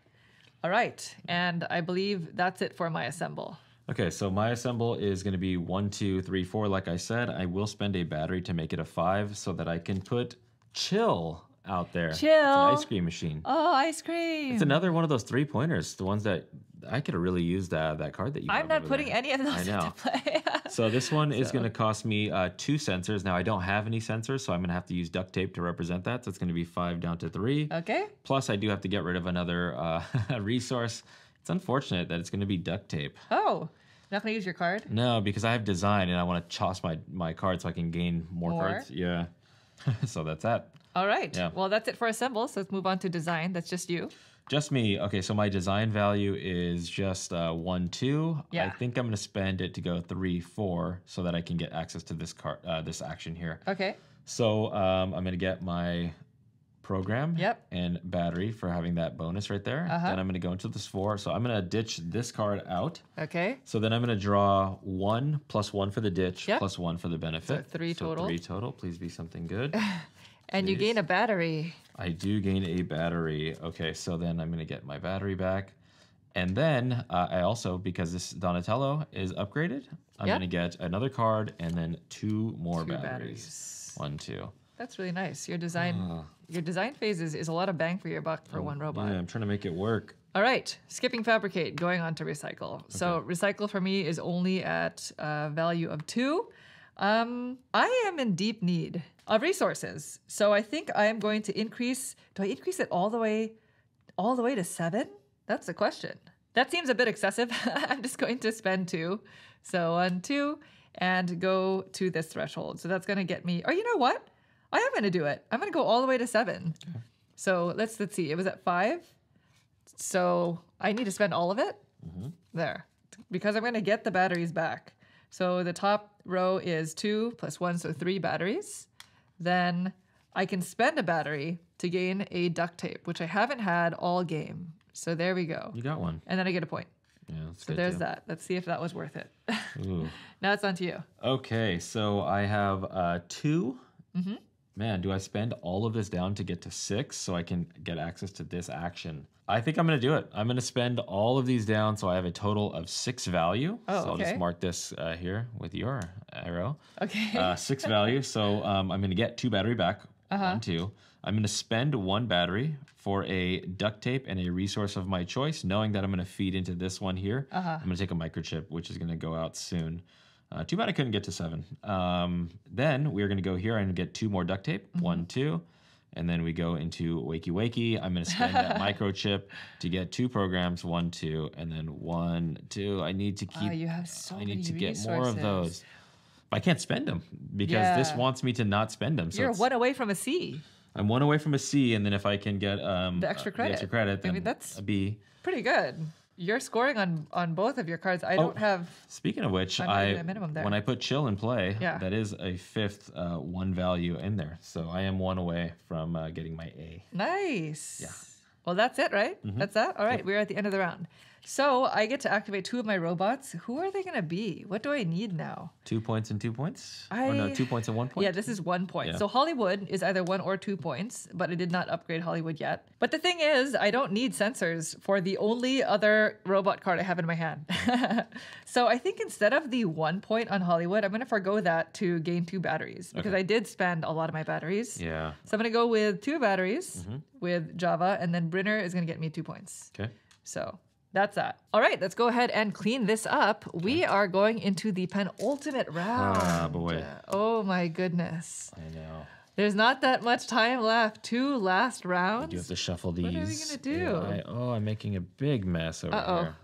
All right, and I believe that's it for my assemble. Okay, so my assemble is going to be one, two, three, four. Like I said, I will spend a battery to make it a five so that I can put chill out there. It's an Chill. ice cream machine. Oh, ice cream! It's another one of those three pointers, the ones that I could have really used that that card that you. I'm not putting there. any of those I into know. play. So this one is going to cost me uh, two sensors. Now I don't have any sensors, so I'm going to have to use duct tape to represent that. So it's going to be five down to three. okay. Plus, I do have to get rid of another uh, resource. It's unfortunate that it's going to be duct tape. Oh, not gonna use your card. No, because I have design and I want to toss my my card so I can gain more, More? cards. Yeah. so that's that. All right. Yeah. Well, that's it for assemble. So let's move on to design. That's just you. Just me. Okay, so my design value is just uh, one, two. Yeah. I think I'm going to spend it to go three, four, so that I can get access to this card, uh, this action here. Okay. So um, I'm going to get my program Yep. and battery for having that bonus right there. Uh-huh. Then I'm going to go into this four. So I'm going to ditch this card out. Okay. So then I'm going to draw one plus one for the ditch, Yep. plus one for the benefit. So three total. Three total. Please be something good. And you gain a battery. I do gain a battery. Okay, so then I'm going to get my battery back. And then uh, I also, because this Donatello is upgraded, I'm Yeah. going to get another card and then two more Two batteries. batteries. One, two. That's really nice. Your design, Ah. your design phase is, is a lot of bang for your buck for one robot. Yeah, I'm trying to make it work. All right, skipping fabricate, going on to recycle. So recycle for me is only at uh, value of two. Um, I am in deep need of resources, so I think I am going to increase. Do I increase it all the way, all the way to seven? That's the question. That seems a bit excessive. I'm just going to spend two, so one, two, and go to this threshold. So that's going to get me. Or you know what? I am going to do it. I'm going to go all the way to seven. So let's let's see. It was at five. So I need to spend all of it mm-hmm. there because I'm going to get the batteries back. So the top row is two plus one, so three batteries. Then I can spend a battery to gain a duct tape, which I haven't had all game. So there we go. You got one. And then I get a point. Yeah, So there's too. that. Let's see if that was worth it. Now it's on to you. Okay, so I have uh, 2 Mm-hmm. Man, do I spend all of this down to get to six so I can get access to this action? I think I'm gonna do it. I'm gonna spend all of these down so I have a total of six value. Oh, so I'll just mark this uh, here with your arrow. Okay. Uh, six value. So um, I'm gonna get two battery back. Uh-huh. One, two. I'm gonna spend one battery for a duct tape and a resource of my choice, knowing that I'm gonna feed into this one here. Uh-huh. I'm gonna take a microchip, which is gonna go out soon. Uh, too bad I couldn't get to seven. Um, then we're gonna go here and get two more duct tape. Mm-hmm. One, two. And then we go into Wakey Wakey. I'm gonna spend that microchip to get two programs, one, two, and then one, two. I need to keep Ah, you have so I need to get more of those. But I can't spend them because this wants me to not spend them. So You're one away from a C. I'm one away from a C, and then if I can get um, The extra uh, the extra credit. credit, I then mean, that's- a B. Pretty good. You're scoring on on both of your cards. I don't have. Speaking of which, I even at minimum there. when I put chill in play, Yeah. that is a fifth uh, one value in there. So I am one away from uh, getting my A. Nice. Yeah. Well, that's it, right? Mm-hmm. That's that. All right, we're at the end of the round. So I get to activate two of my robots. Who are they going to be? What do I need now? Two points and two points. or no, two points and one point. Yeah, this is one point. Yeah. So Hollywood is either one or two points, but I did not upgrade Hollywood yet. But the thing is, I don't need sensors for the only other robot card I have in my hand. so I think instead of the one point on Hollywood, I'm going to forego that to gain two batteries because Okay. I did spend a lot of my batteries. Yeah. So I'm going to go with two batteries Mm-hmm. with Java, and then Brinner is going to get me two points. Okay. So that's that. All right, let's go ahead and clean this up. We are going into the penultimate round. Ah, boy. Oh my goodness. I know. There's not that much time left. Two last rounds. You have to shuffle these. What are we gonna do? Yeah, I, oh, I'm making a big mess over Uh-oh. here.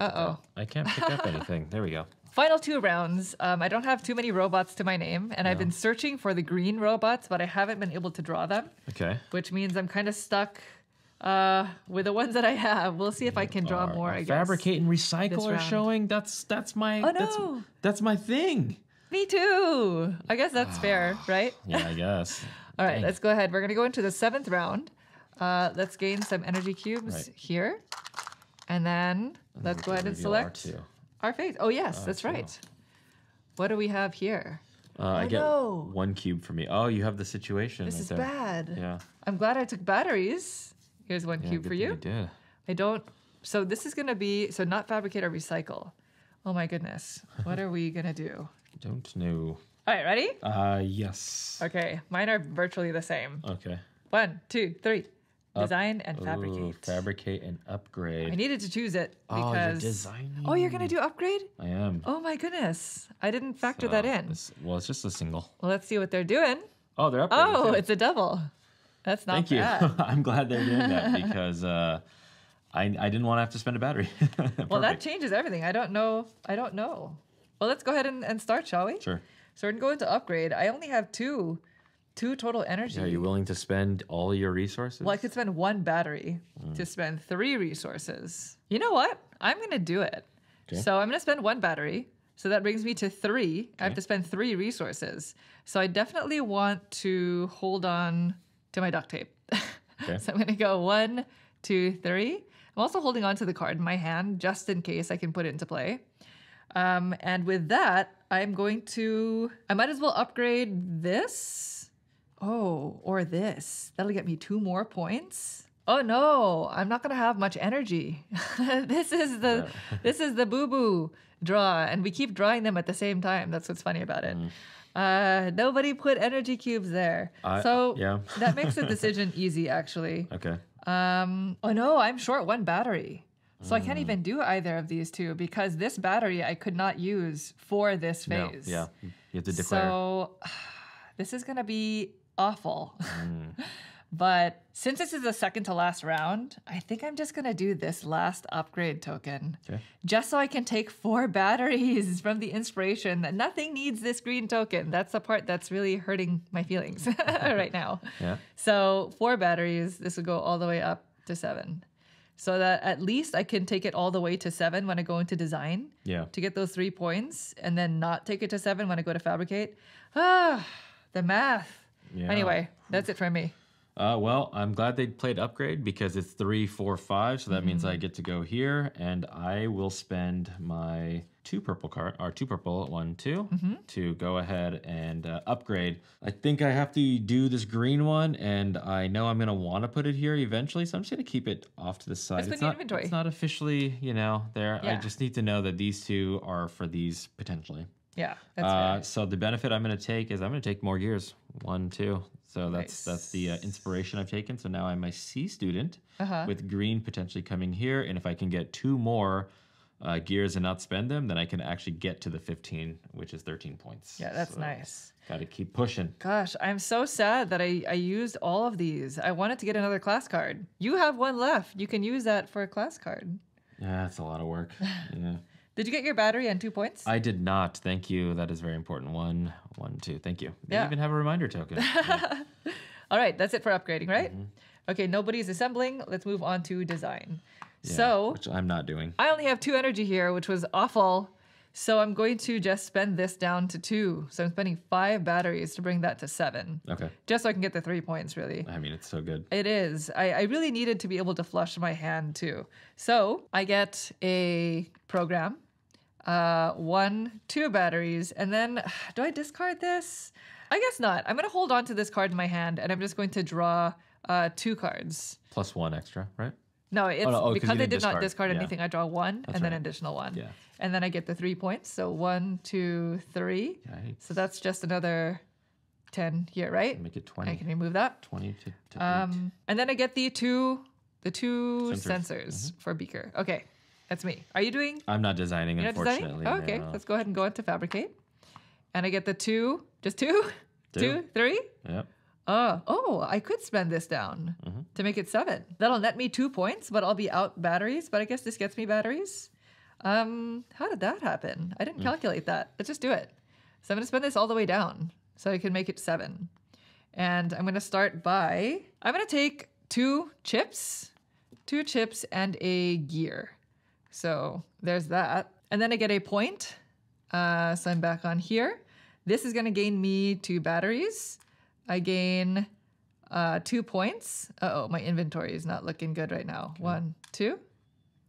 At Uh-oh. that. I can't pick up anything. There we go. Final two rounds. Um, I don't have too many robots to my name, and I've been searching for the green robots, but I haven't been able to draw them, Okay. which means I'm kind of stuck uh, with the ones that I have. We'll see if I can draw more. I guess. Fabricate and recycle are showing. That's that's my Oh, no. that's my thing. Me too. I guess that's fair, right? Yeah, I guess. All right, Dang. let's go ahead. We're gonna go into the seventh round. Uh, let's gain some energy cubes Right. here, and then let's go ahead and select R2. our face. Oh yes, that's right. What do we have here? Uh, I Oh, get no. one cube for me. Oh, you have the situation. This right is there. bad. Yeah. I'm glad I took batteries. Here's one yeah cube for you. did. I don't. So this is gonna be so not fabricate or recycle. Oh my goodness, what are we gonna do? Don't know. All right, ready? Uh, yes. Okay, mine are virtually the same. Okay. One, two, three. Up- Design and Ooh, fabricate. fabricate and upgrade. I needed to choose it because. oh, you're designing. Oh, you're gonna do upgrade? I am. Oh my goodness, I didn't factor that in. well, it's just a single. Well, let's see what they're doing. Oh, they're upgrading. Oh, too. it's a double. That's not Thank you. I'm glad they're doing that because uh, I I didn't want to have to spend a battery. Well, that changes everything. I don't know. I don't know. Well, let's go ahead and, and start, shall we? Sure. So we're gonna go into upgrade. I only have two, two total energy. Yeah, are you willing to spend all your resources? well, I could spend one battery Mm. to spend three resources. You know what? I'm gonna do it. Okay. So I'm gonna spend one battery. So that brings me to three. I have to spend three resources. So I definitely want to hold on to my duct tape. Okay. so I'm gonna go one, two, three. I'm also holding on to the card in my hand just in case I can put it into play. Um, and with that, I'm going to. I might as well upgrade this. Oh, or this. That'll get me two more points. Oh no, I'm not gonna have much energy. this is the this is the boo boo draw, and we keep drawing them at the same time. That's what's funny about it. Uh, nobody put energy cubes there, I- so yeah. that makes the decision easy. Actually, Okay. um, oh no, I'm short one battery. So I can't even do either of these two because this battery I could not use for this No, phase. yeah. You have to declare. So this is going to be awful. Mm. but since this is the second to last round, I think I'm just going to do this last upgrade token. Okay. Just so I can take four batteries from the inspiration that nothing needs this green token. That's the part that's really hurting my feelings right now. Yeah. So four batteries. This will go all the way up to seven. so that at least I can take it all the way to seven when I go into design Yeah. to get those three points and then not take it to seven when I go to fabricate. Ah, the math. Yeah. Anyway, that's it for me. Uh, well, I'm glad they played upgrade because it's three, four, five. So that Mm-hmm. means I get to go here, and I will spend my two purple card or two purple one, two, Mm-hmm. to go ahead and uh, upgrade. I think I have to do this green one, and I know I'm gonna want to put it here eventually. So I'm just gonna keep it off to the side. It's It's not. inventory. It's not officially, you know, there. I just need to know that these two are for these potentially. Yeah, that's Uh, so the benefit I'm going to take is I'm going to take more gears. One, two. So that's that's the uh, inspiration I've taken. So now I'm a C student Uh-huh. with green potentially coming here, and if I can get two more uh, gears and not spend them, then I can actually get to the 15, which is 13 points. Yeah, that's nice. Got to keep pushing. Gosh, I'm so sad that I, I used all of these. I wanted to get another class card. You have one left. You can use that for a class card. Yeah, that's a lot of work. Yeah. Did you get your battery and two points? I did not. Thank you. That is very important. One, one, two. Thank you. They Yeah. even have a reminder token. Yeah. All right, that's it for upgrading, right? Mm-hmm. Okay, nobody's assembling. Let's move on to design. Yeah, so which I'm not doing. I only have two energy here, which was awful. So I'm going to just spend this down to two. So I'm spending five batteries to bring that to seven, Okay. just so I can get the three points, really. I mean, it's so good. It is. I, I really needed to be able to flush my hand too. So I get a program, uh, one, two batteries, and then do I discard this? I guess not. I'm going to hold on to this card in my hand and I'm just going to draw uh, two cards. Plus one extra, right? No, it's no, oh, 'cause you because I didn't not discard. discard Yeah. anything. I draw one and then right. an additional one. Yeah. And then I get the three points. So one, two, three. Yikes. So that's just another 10 here, right? Make it 20. I 20. can remove that. 20 to, to. Um, and then I get the two, the two Sensors. sensors, Mm-hmm. for Beaker. Okay, that's me. Are you doing? I'm not designing, You're not designing? unfortunately. Oh, okay, no. let's go ahead and go into fabricate. And I get the two, just two, Two. two. Yep. Oh, oh, I could spend this down Mm-hmm. to make it seven. That'll net me two points, but I'll be out batteries. But I guess this gets me batteries. Um, how did that happen? I Mm. didn't calculate that. Let's just do it. So I'm gonna spend this all the way down so I can make it seven. And I'm gonna start by I'm gonna take two chips, two chips and a gear. So there's that. And then I get a point. Uh, so I'm back on here. This is gonna gain me two batteries. I gain uh, two points. Uh oh, my inventory is not looking good right now. One, two.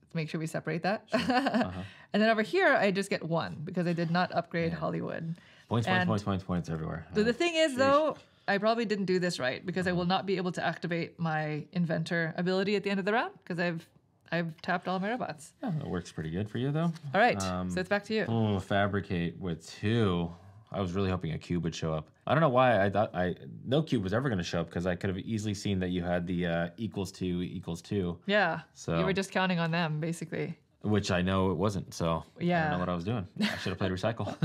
Let's make sure we separate that. and then over here, I just get one because I did not upgrade Hollywood. Points, points, And- points, points, points everywhere. So Uh, the thing is, though, I probably didn't do this right because I will not be able to activate my inventor ability at the end of the round because I've I've tapped all my robots. yeah, it works pretty good for you, though. All right, Um, so it's back to you. Oh, fabricate with two. I was really hoping a cube would show up. I don't know why I thought I no cube was ever going to show up because I could have easily seen that you had the uh, equals two equals two, Yeah, So- you were just counting on them, basically. which I know it wasn't. So yeah, I don't know what I was doing. I should have played recycle.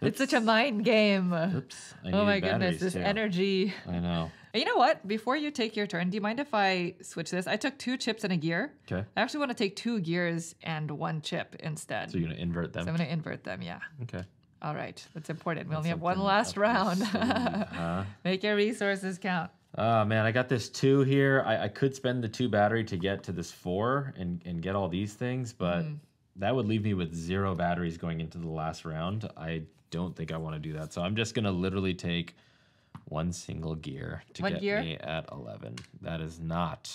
It's such a mind game. Oops. Oh my goodness, this too. energy. I know. You know what? Before you take your turn, do you mind if I switch this? I took two chips and a gear. Okay. I actually want to take two gears and one chip instead. So you're gonna invert them. So I'm going to invert them, yeah. okay. All right, that's important. We only have one last round. huh? Make your resources count. Oh man, I got this two here. I, I could spend the two battery to get to this four and, and get all these things, but Mm-hmm. that would leave me with zero batteries going into the last round. I don't think I want to do that. So I'm just gonna literally take one single gear to One get gear? me at eleven. That is not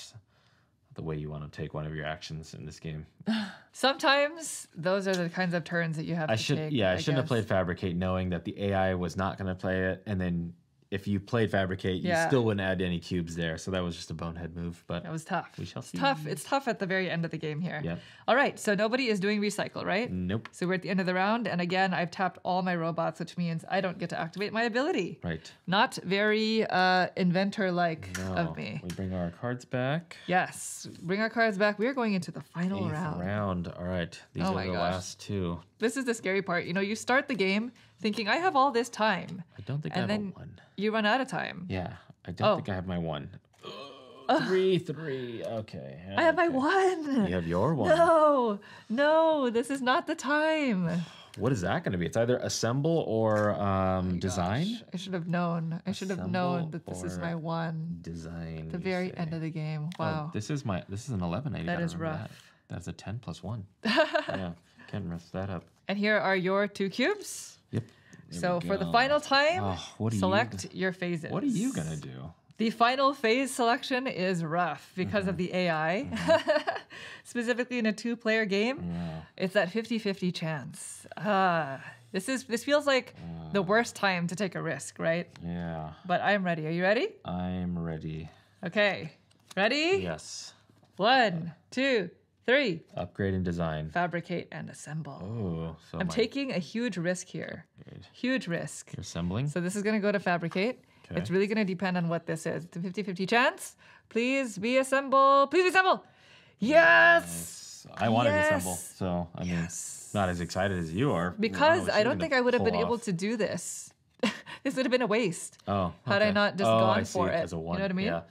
the way you want to take one of your actions in this game. Sometimes those are the kinds of turns that you have I to should take. yeah, I, shouldn't have played Fabricate knowing that the AI was not gonna play it, and then if you played Fabricate, you Yeah. still wouldn't add any cubes there. So that was just a bonehead move. But That was tough. We shall it's see. tough. It's tough at the very end of the game here. Yep. All right, so nobody is doing recycle, right? nope. So we're at the end of the round, and again, I've tapped all my robots, which means I don't get to activate my ability. Right. Not very uh, inventor-like No. of me. We bring our cards back. Yes, bring our cards back. We are going into the final Eighth round. round. All right. These Oh are the gosh. last two. This is the scary part. You know, you start the game thinking, I have all this time, I don't think and I have then a one. you run out of time. Yeah. I don't Oh. think I have my one. Three, three. Okay. I have my okay. one. You have your one. No, no, this is not the time. What is that going to be? It's either assemble or um, design. Gosh, I should have known. I should have Assemble known that this is or my one. Design. The you very say. end of the game. Oh, Wow. this is my. This is an eleven. I That gotta is remember rough. That. That's a ten plus one. yeah, can't mess that up. and here are your two cubes. So for the final time, Oh, what are you select your phases. What are you gonna do? The final phase selection is rough because Mm-hmm. of the AI. Specifically in a two player game, Yeah. it's that 50 50 chance. Ah, this is this feels like the worst time to take a risk, right? Yeah. But I'm ready. Are you ready? I'm ready. Okay. Ready? Yes. One, two, three. Upgrade and design. Fabricate and assemble. Oh, so I'm my- taking a huge risk here. Upgrade. Huge risk. You're assembling. So this is going to go to fabricate. Okay. It's really going to depend on what this is. It's a 50-50 chance. Please be assemble. Please be assemble. Yes. I wanted to assemble, so I mean, Yes. not as excited as you are. Because I don't think I would have been able to do this. this would have been a waste. Oh, had I not just oh, gone I see, for it. As a You know what I mean? Yeah.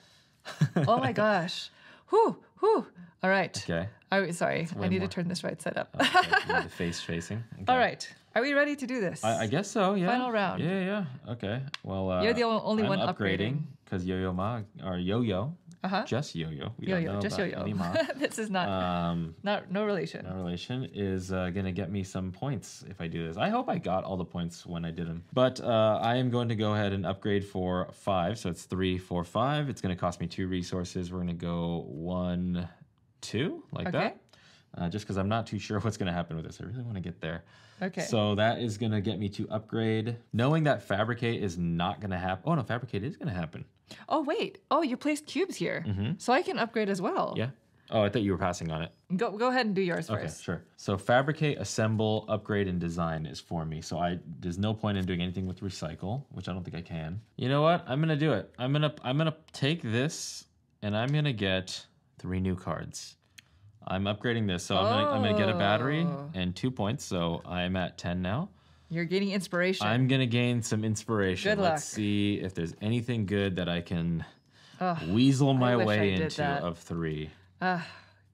oh my gosh. Whew, whew. All right. Okay. I, sorry, I need more. to turn this right side up. okay. the face facing. Okay. All right. Are we ready to do this? I, I guess so. Yeah. Final round. Yeah, yeah. Okay. Well, uh, You're the only I'm one upgrading upgrading. because Yo-Yo Ma or Yo-Yo, Uh-huh. just Yo-Yo. We Yo don't yo, know just about yo yo. this is not um, not no relation. no relation is uh, gonna get me some points if I do this. I hope I got all the points when I did them. But uh, I am going to go ahead and upgrade for five. So it's three, four, five. It's gonna cost me two resources. We're gonna go one, two, like Okay. that. Uh, just because I'm not too sure what's gonna happen with this. I really want to get there. Okay. So that is gonna get me to upgrade. Knowing that fabricate is not gonna happen. Oh no, fabricate is gonna happen. oh wait. Oh, you placed cubes here, so I can upgrade as well. Mm-hmm. Yeah. Oh, I thought you were passing on it. Go go ahead and do yours Okay, first. sure. So fabricate, assemble, upgrade, and design is for me. So I there's no point in doing anything with recycle, which I don't think I can. You know what? I'm gonna do it. I'm gonna I'm gonna take this and I'm gonna get three new cards. I'm upgrading this, so I'm gonna I'm gonna get a battery Oh. and two points. So I'm at ten now. You're gaining inspiration. I'm gonna gain some inspiration. Good Let's luck. see if there's anything good that I can Ugh, weasel my wish I way did into that. of three.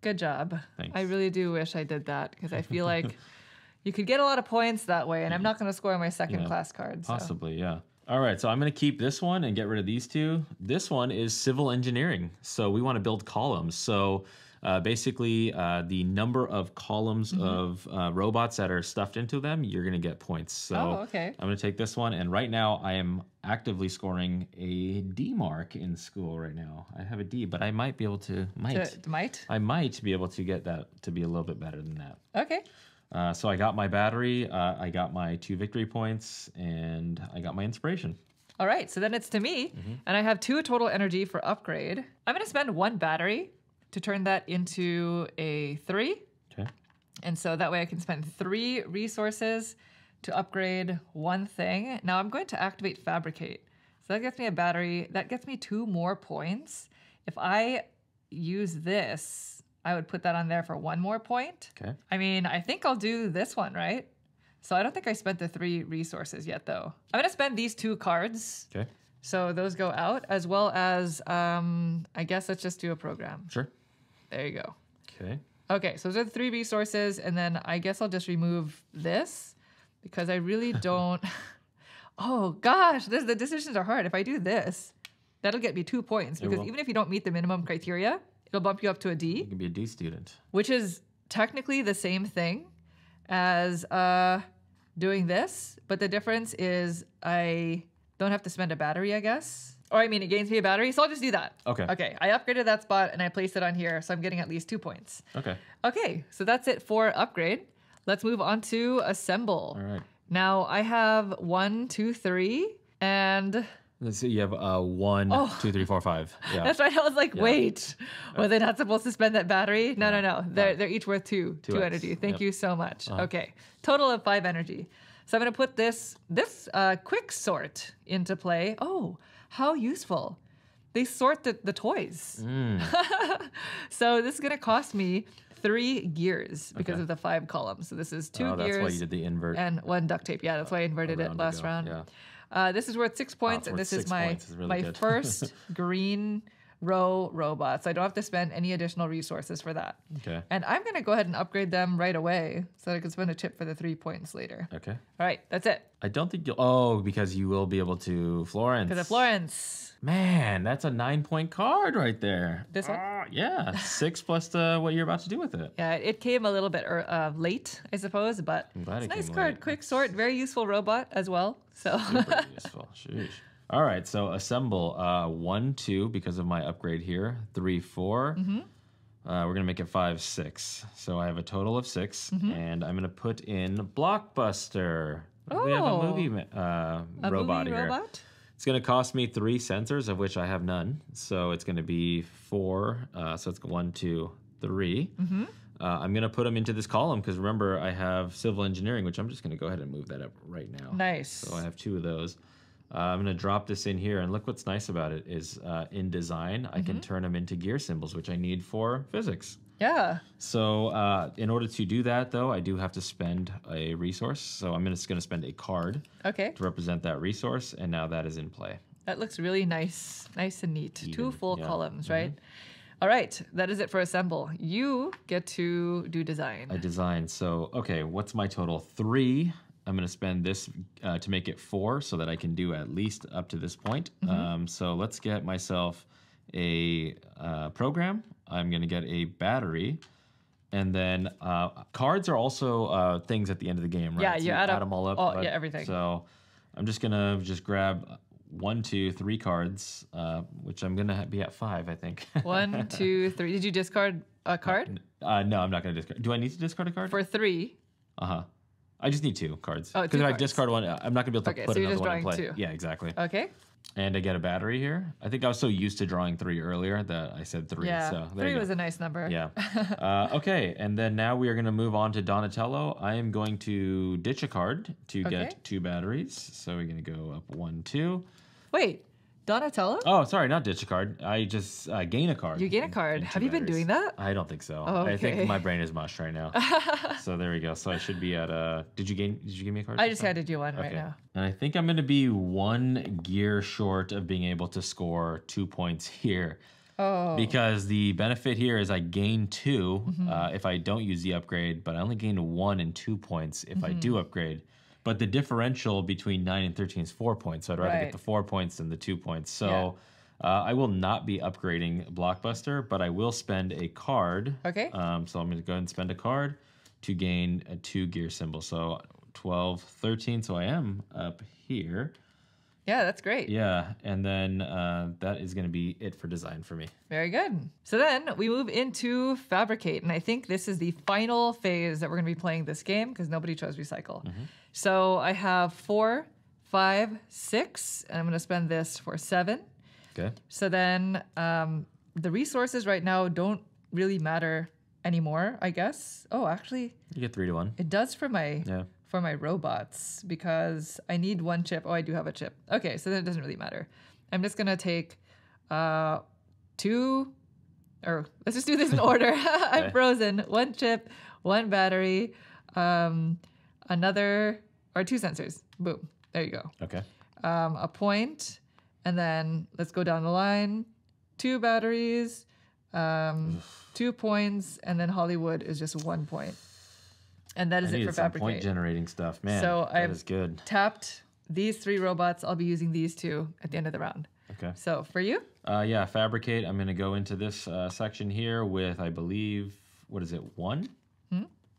good job. Thanks. I really do wish I did that because I feel like you could get a lot of points that way, and I'm not mm-hmm. going to score my second Yeah, class card. So. Possibly, yeah. All right, so I'm going to keep this one and get rid of these two. This one is civil engineering. So we want to build columns. So uh, basically, uh, the number of columns Mm-hmm. of uh, robots that are stuffed into them, you're going to get points. So Oh, okay. I'm going to take this one. And right now, I am actively scoring a D mark in school right now. I have a D, but I might be able to, might. To- might. I might be able to get that to be a little bit better than that. Okay. Uh, so I got my battery, uh, I got my two victory points, and I got my inspiration. All right. So then it's to me, Mm-hmm. and I have two total energy for upgrade. I'm going to spend one battery to turn that into a three. Okay. And so that way I can spend three resources to upgrade one thing. Now I'm going to activate Fabricate. So that gets me a battery. That gets me two more points. If I use this, I would put that on there for one more point. Okay. I mean, I think I'll do this one, right? So I don't think I spent the three resources yet, though. I'm going to spend these two cards. Okay. So those go out, as well as, um, I guess let's just do a program. Sure. There you go. Okay. Okay, so those are the three resources, and then I guess I'll just remove this because I really don't. oh gosh, this, the decisions are hard. If I do this, that'll get me two points because even if you don't meet the minimum criteria, it'll bump you up to a D, You can be a D student. which is technically the same thing as uh, doing this, but the difference is I don't have to spend a battery, I guess. Or I mean, it gains me a battery, so I'll just do that. Okay. Okay, I upgraded that spot and I placed it on here, so I'm getting at least two points. Okay. Okay, so that's it for upgrade. Let's move on to assemble. All right. Now I have one, two, three, and Let's see. You have uh, one, Oh. two, three, four, five. Yeah. that's right. I was like, wait, was I not supposed to spend that battery? No, no, no. They're, they're each worth two, two, Two energy. Thank Yep. You so much. Okay, total of five energy. So I'm gonna put this this uh, quick sort into play. Oh, how useful! They sort the, the toys. Mm. so this is gonna cost me three gears because Okay. of the five columns. So this is two oh, gears that's why you did the invert. and one duct tape. Yeah, that's why I inverted it last round. yeah. Uh, this is worth six points, and this is my. It's really my first green row robots. I don't have to spend any additional resources for that. Okay. And I'm going to go ahead and upgrade them right away so that I can spend a chip for the three points later. Okay. All right, that's it. I don't think you'll. Oh, because you will be able to Florence. Because of Florence. Man, that's a nine point card right there. This one? Ah, yeah, six plus the, what you're about to do with it. Yeah, it came a little bit ear- uh, late, I suppose, but it's it a nice card. late. Quick sort, very useful robot as well. So Super useful. Sheesh. All right, so assemble uh, one, two because of my upgrade here. Three, four. Mm-hmm. Uh, we're gonna make it five, six. So I have a total of 6 Mm-hmm. and I'm gonna put in Blockbuster. Oh, We have a Oh. movie uh, a robot movie here. robot. It's going to cost me three sensors, of which I have none. So it's going to be four. Uh, so it's one, two, three. Mm-hmm. Uh, I'm going to put them into this column because remember, I have civil engineering, which I'm just going to go ahead and move that up right now. Nice. So I have two of those. Uh, I'm going to drop this in here. And look what's nice about it is uh, in design, I Mm-hmm. can turn them into gear symbols, which I need for physics. Yeah. So uh, in order to do that, though, I do have to spend a resource. So I'm just going to spend a card Okay. to represent that resource. And now that is in play. That looks really nice. Nice and neat. Two full yeah. columns, right? All right. That is it for assemble. You get to do design. I design. So, okay, what's my total? Three. I'm going to spend this uh, to make it four so that I can do at least up to this point. Um, so, let's get myself a uh, program. I'm going to get a battery. And then uh, cards are also uh, things at the end of the game, right? Yeah, So you add up them all up. all- yeah, everything. So I'm just going to just grab one, two, three cards, uh, which I'm going to be at five, I think. One, two, three. Did you discard a card? uh, no, I'm not going to discard. Do I need to discard a card? For three. Uh huh. I just need two cards. Oh, Because two if I discard one, I'm not gonna be able to Okay, put so another one in play. two. Yeah, exactly. Okay. And I get a battery here. I think I was so used to drawing three earlier that I said three. Yeah. So there three was a nice number. yeah. uh, okay, and then now we are going to move on to Donatello. I am going to ditch a card to Okay. get two batteries. So we're going to go up one, two. Wait, Donatello? Oh, sorry, not ditch a card. I just uh, gain a card. You gain a card. Have you been doing that? I don't think so. Oh, I think my brain is mush right now. so there we go. So I should be at uh Did you gain? Did you give me a card? I just handed you one right now. And I think I'm going to be one gear short of being able to score two points here. Oh. Because the benefit here is I gain 2 Mm-hmm. uh, if I don't use the upgrade, but I only gain one and two points if I Mm-hmm. do upgrade. But the differential between nine and 13 is four points. So I'd rather Right. get the four points than the two points. So Yeah. uh, I will not be upgrading Blockbuster, but I will spend a card. Okay. Um, so I'm going to go ahead and spend a card to gain a two gear symbol. So 12, 13. So I am up here. Yeah, that's great. Yeah. And then uh, that is going to be it for design for me. Very good. So then we move into fabricate, and I think this is the final phase that we're going to be playing this game because nobody chose recycle. So I have four, five, six, and I'm going to spend this for seven. Okay. So then um, the resources right now don't really matter anymore, I guess. Oh, actually, You get three to one. it does for my Yeah. For my robots because I need one chip. Oh, I do have a chip. Okay, so then it doesn't really matter. I'm just gonna take uh two or let's just do this in order. I'm frozen. One chip, one battery, um, another or two sensors. Boom. There you go. Okay. Um, a point, and then let's go down the line. Two batteries, um, two points, and then Hollywood is just one point. And that is I it for fabricate point generating stuff. Man, So that I've- is good. tapped these three robots. I'll be using these two at the end of the round. Okay. So for you, Uh, yeah, fabricate. I'm going to go into this uh, section here with, I believe, what is it, one?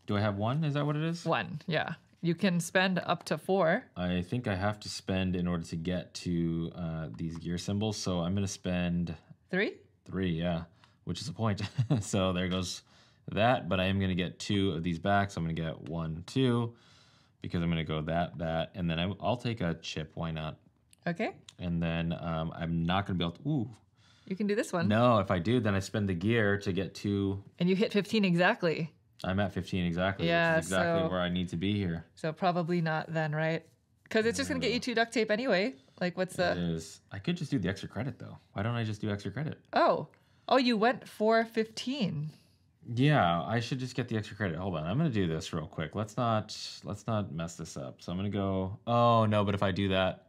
Do I have one? Is that what it is? one. Yeah. You can spend up to four. I think I have to spend in order to get to uh, these gear symbols. So I'm going to spend Three? three, yeah, which is a point. so there goes that. But I am going to get two of these back. So I'm going to get one, two, because I'm going to go that, that. And then I, I'll take a chip. Why not? Okay. And then um, I'm not going to be able to. Ooh. You can do this one. No, if I do, then I spend the gear to get two. And you hit 15 exactly. I'm at 15 exactly. Yeah, which is exactly so- where I need to be here. So probably not then, right? Because it's just going to get you two duct tape anyway. Like, what's It the. is. I could just do the extra credit though. Why don't I just do extra credit? Oh. Oh, you went for 15. Yeah, I should just get the extra credit. Hold on, I'm gonna do this real quick. Let's not let's not mess this up. So I'm gonna go. Oh no, but if I do that,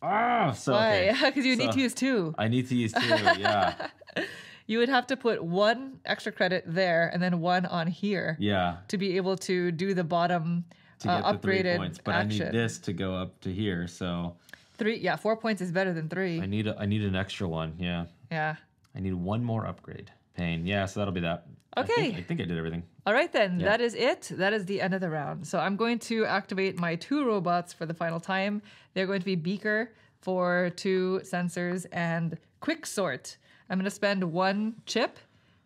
Oh, so Why? okay. Because you need to use two. I need to use two. Yeah, You would have to put one extra credit there and then one on here yeah. to be able to do the bottom To uh, get the three points, but action. I need this to go up to here. So Three, yeah, four points is better than three. I need a, I need an extra one. Yeah, yeah. I need one more upgrade. Pain. Yeah, so that'll be that. I think, Okay. I think I did everything. All right, then. Yeah. That is it. That is the end of the round. So I'm going to activate my two robots for the final time. They're going to be Beaker for two sensors and Quick Sort. I'm going to spend one chip,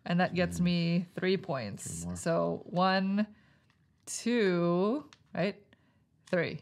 and that gets Hmm. me three points. So one, two, right? 3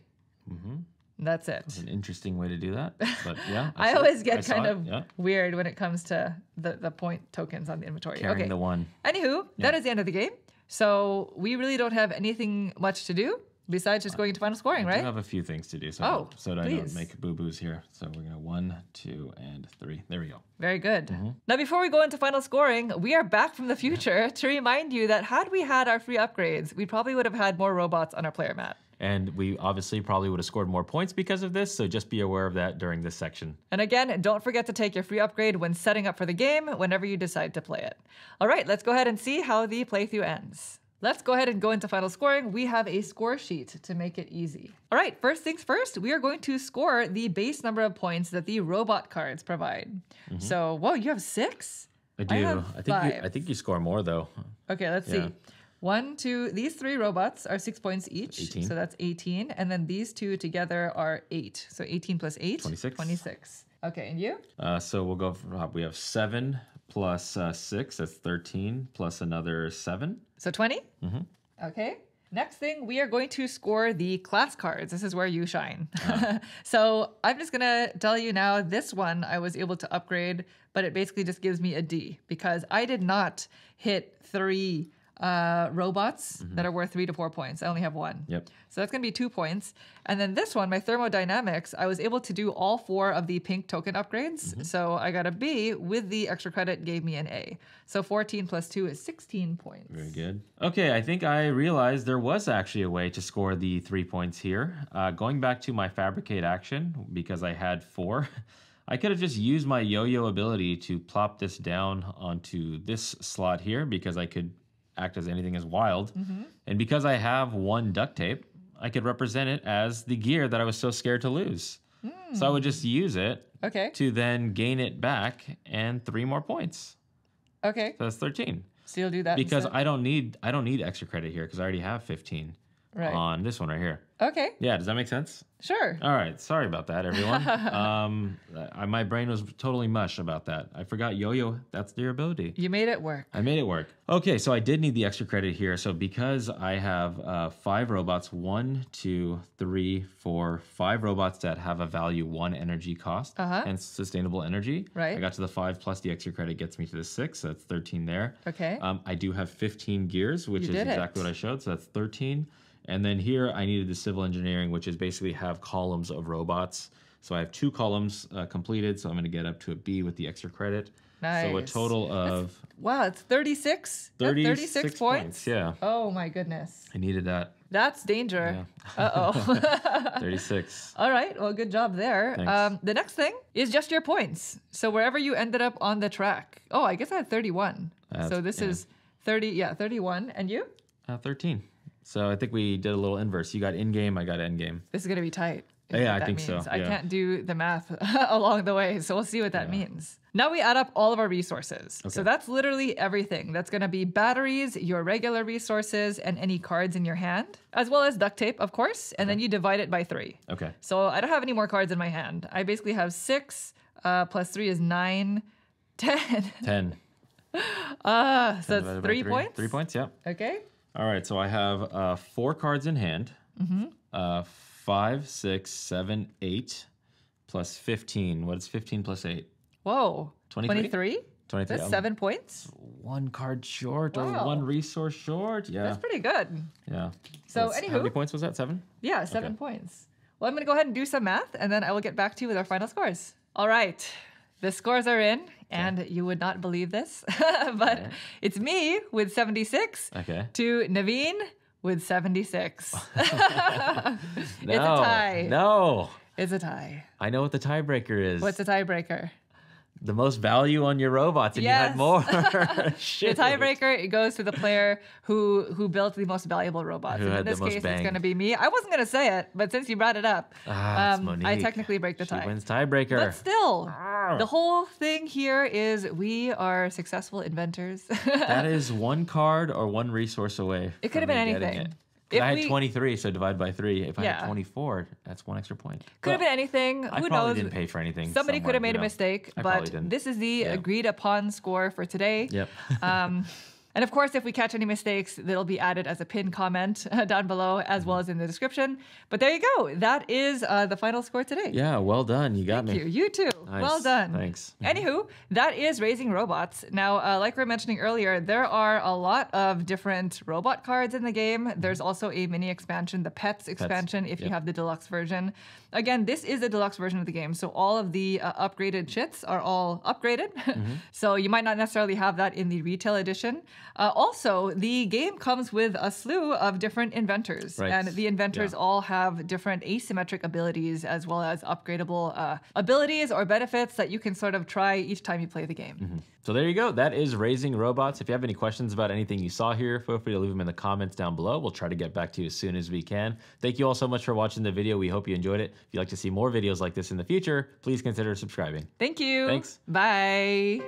Mm-hmm. That's it. It's an interesting way to do that, but yeah. I saw- always get saw kind of yeah. weird when it comes to the, the point tokens on the inventory. carrying okay. the one. Anywho, that is the end of the game. So we really don't have anything much to do besides just going into final scoring, I right? have a few things to do, so Oh, so that I don't make boo boos here. So we're gonna one, two, and three. There we go. Very good. Mm-hmm. Now, before we go into final scoring, we are back from the future to remind you that had we had our free upgrades, we probably would have had more robots on our player mat. And we obviously probably would have scored more points because of this. So just be aware of that during this section. And again, don't forget to take your free upgrade when setting up for the game whenever you decide to play it. All right, let's go ahead and see how the playthrough ends. Let's go ahead and go into final scoring. We have a score sheet to make it easy. All right, first things first, we are going to score the base number of points that the robot cards provide. Mm-hmm. So, whoa, you have six? I do. I, have think you, I think you score more though. Okay, let's Yeah. see. One, two, these three robots are six points each. 18. So that's 18. And then these two together are eight. So 18 plus eight? 26. 26. Okay, and you? Uh, so we'll go. Uh, we have seven plus uh, six. That's thirteen. Plus another seven. So 20? Mm-hmm. Okay. Next thing, we are going to score the class cards. This is where you shine. Uh-huh. so I'm just going to tell you now this one I was able to upgrade, but it basically just gives me a D because I did not hit three uh, robots that are worth three to four points. I only have one. Mm-hmm. Yep. So that's going to be two points. And then this one, my thermodynamics, I was able to do all four of the pink token upgrades. Mm-hmm. So I got a B with the extra credit, gave me an A. So 14 plus 2 is 16 points. Very good. Okay, I think I realized there was actually a way to score the three points here. Uh, going back to my fabricate action, because I had four, I could have just used my yo-yo ability to plop this down onto this slot here because I could act as anything as wild. Mm-hmm. And because I have one duct tape, I could represent it as the gear that I was so scared to lose. Hmm. So I would just use it Okay. to then gain it back and three more points. Okay. So that's 13 So you'll do that because instead? I don't need I don't need extra credit here because I already have 15 Right. on this one right here. Okay. Yeah, does that make sense? Sure. All right, sorry about that, everyone. um, I, my brain was totally mush about that. I forgot yo-yo. That's their ability. You made it work. I made it work. Okay, so I did need the extra credit here. So because I have uh, five robots, one, two, three, four, five robots that have a value one energy cost Uh-huh. and sustainable energy. Right. I got to the five plus the extra credit gets me to the six, so that's 13 there. Okay. Um, I do have 15 gears, which You is did it. exactly what I showed. So that's 13. And then here I needed the civil engineering, which is basically have columns of robots. So I have two columns uh, completed. So I'm going to get up to a B with the extra credit. Nice. So a total of Wow, it's 36? That's 36, 36 points. Yeah, Oh my goodness. I needed that. That's danger. Uh oh. 36. All right. Well, good job there. Um, the next thing is just your points. So wherever you ended up on the track. Oh, I guess I had 31. so this yeah. is 30. Yeah, 31. And you? Uh, 13. So I think we did a little inverse. You got in game, I got end game. This is going to be tight. Yeah, I think so, means. I yeah. can't do the math along the way. So we'll see what that means. Now we add up all of our resources. Okay. So that's literally everything. That's going to be batteries, your regular resources, and any cards in your hand, as well as duct tape, of course. And then you divide it by three. Okay. So I don't have any more cards in my hand. I basically have six uh, plus three is nine, ten. 10. Uh, so it's by three points. Three points, yeah. Okay. All right, so I have uh, four cards in hand. Mm-hmm. Uh, five, six, seven, eight, plus 15. What is 15 plus 8? Whoa. 23? 23? 23. That's seven points. One card short Wow. or one resource short. Yeah. That's pretty good. yeah. So That's- anywho- How many points was that? Seven? Yeah, seven Okay. points. Well, I'm going to go ahead and do some math, and then I will get back to you with our final scores. All right. The scores are in, and you would not believe this, but it's me with 76 Okay. to Naveen with 76. No. It's a tie. No. It's a tie. I know what the tiebreaker is. What's the tiebreaker? The most value on your robots, and you had more. Shit. The tiebreaker it goes to the player who who built the most valuable robots. Who and in this most case, it's going to be me. I wasn't going to say it, but since you brought it up, Ah, um, I technically break the tie. She wins tiebreaker. But still, Ah. the whole thing here is we are successful inventors. that is one card or one resource away. It could have been anything. If I had we- 23, so divide by three. If I had 24, that's one extra point. could have been anything. I Who probably knows? didn't pay for anything. Somebody could have made you a mistake, I but didn't. this is the Yeah. agreed upon score for today. Yep. Um, and of course, if we catch any mistakes, that'll be added as a pinned comment down below, as well as in the description. But there you go. That is uh, the final score today. yeah, well done. You got Thank me. you. You too. Nice. Well done. Thanks. Anywho, that is Raising Robots. Now, uh, like we were mentioning earlier, there are a lot of different robot cards in the game. There's also a mini expansion, the Pets expansion, if you have the deluxe version. Again, this is a deluxe version of the game, so all of the uh, upgraded chits are all upgraded. Mm-hmm. so you might not necessarily have that in the retail edition. Uh, also, the game comes with a slew of different inventors, Right. and the inventors Yeah. all have different asymmetric abilities as well as upgradable uh, abilities or benefits that you can sort of try each time you play the game. So there you go. That is Raising Robots. If you have any questions about anything you saw here, feel free to leave them in the comments down below. We'll try to get back to you as soon as we can. Thank you all so much for watching the video. We hope you enjoyed it. If you'd like to see more videos like this in the future, please consider subscribing. Thank you. Thanks. Bye.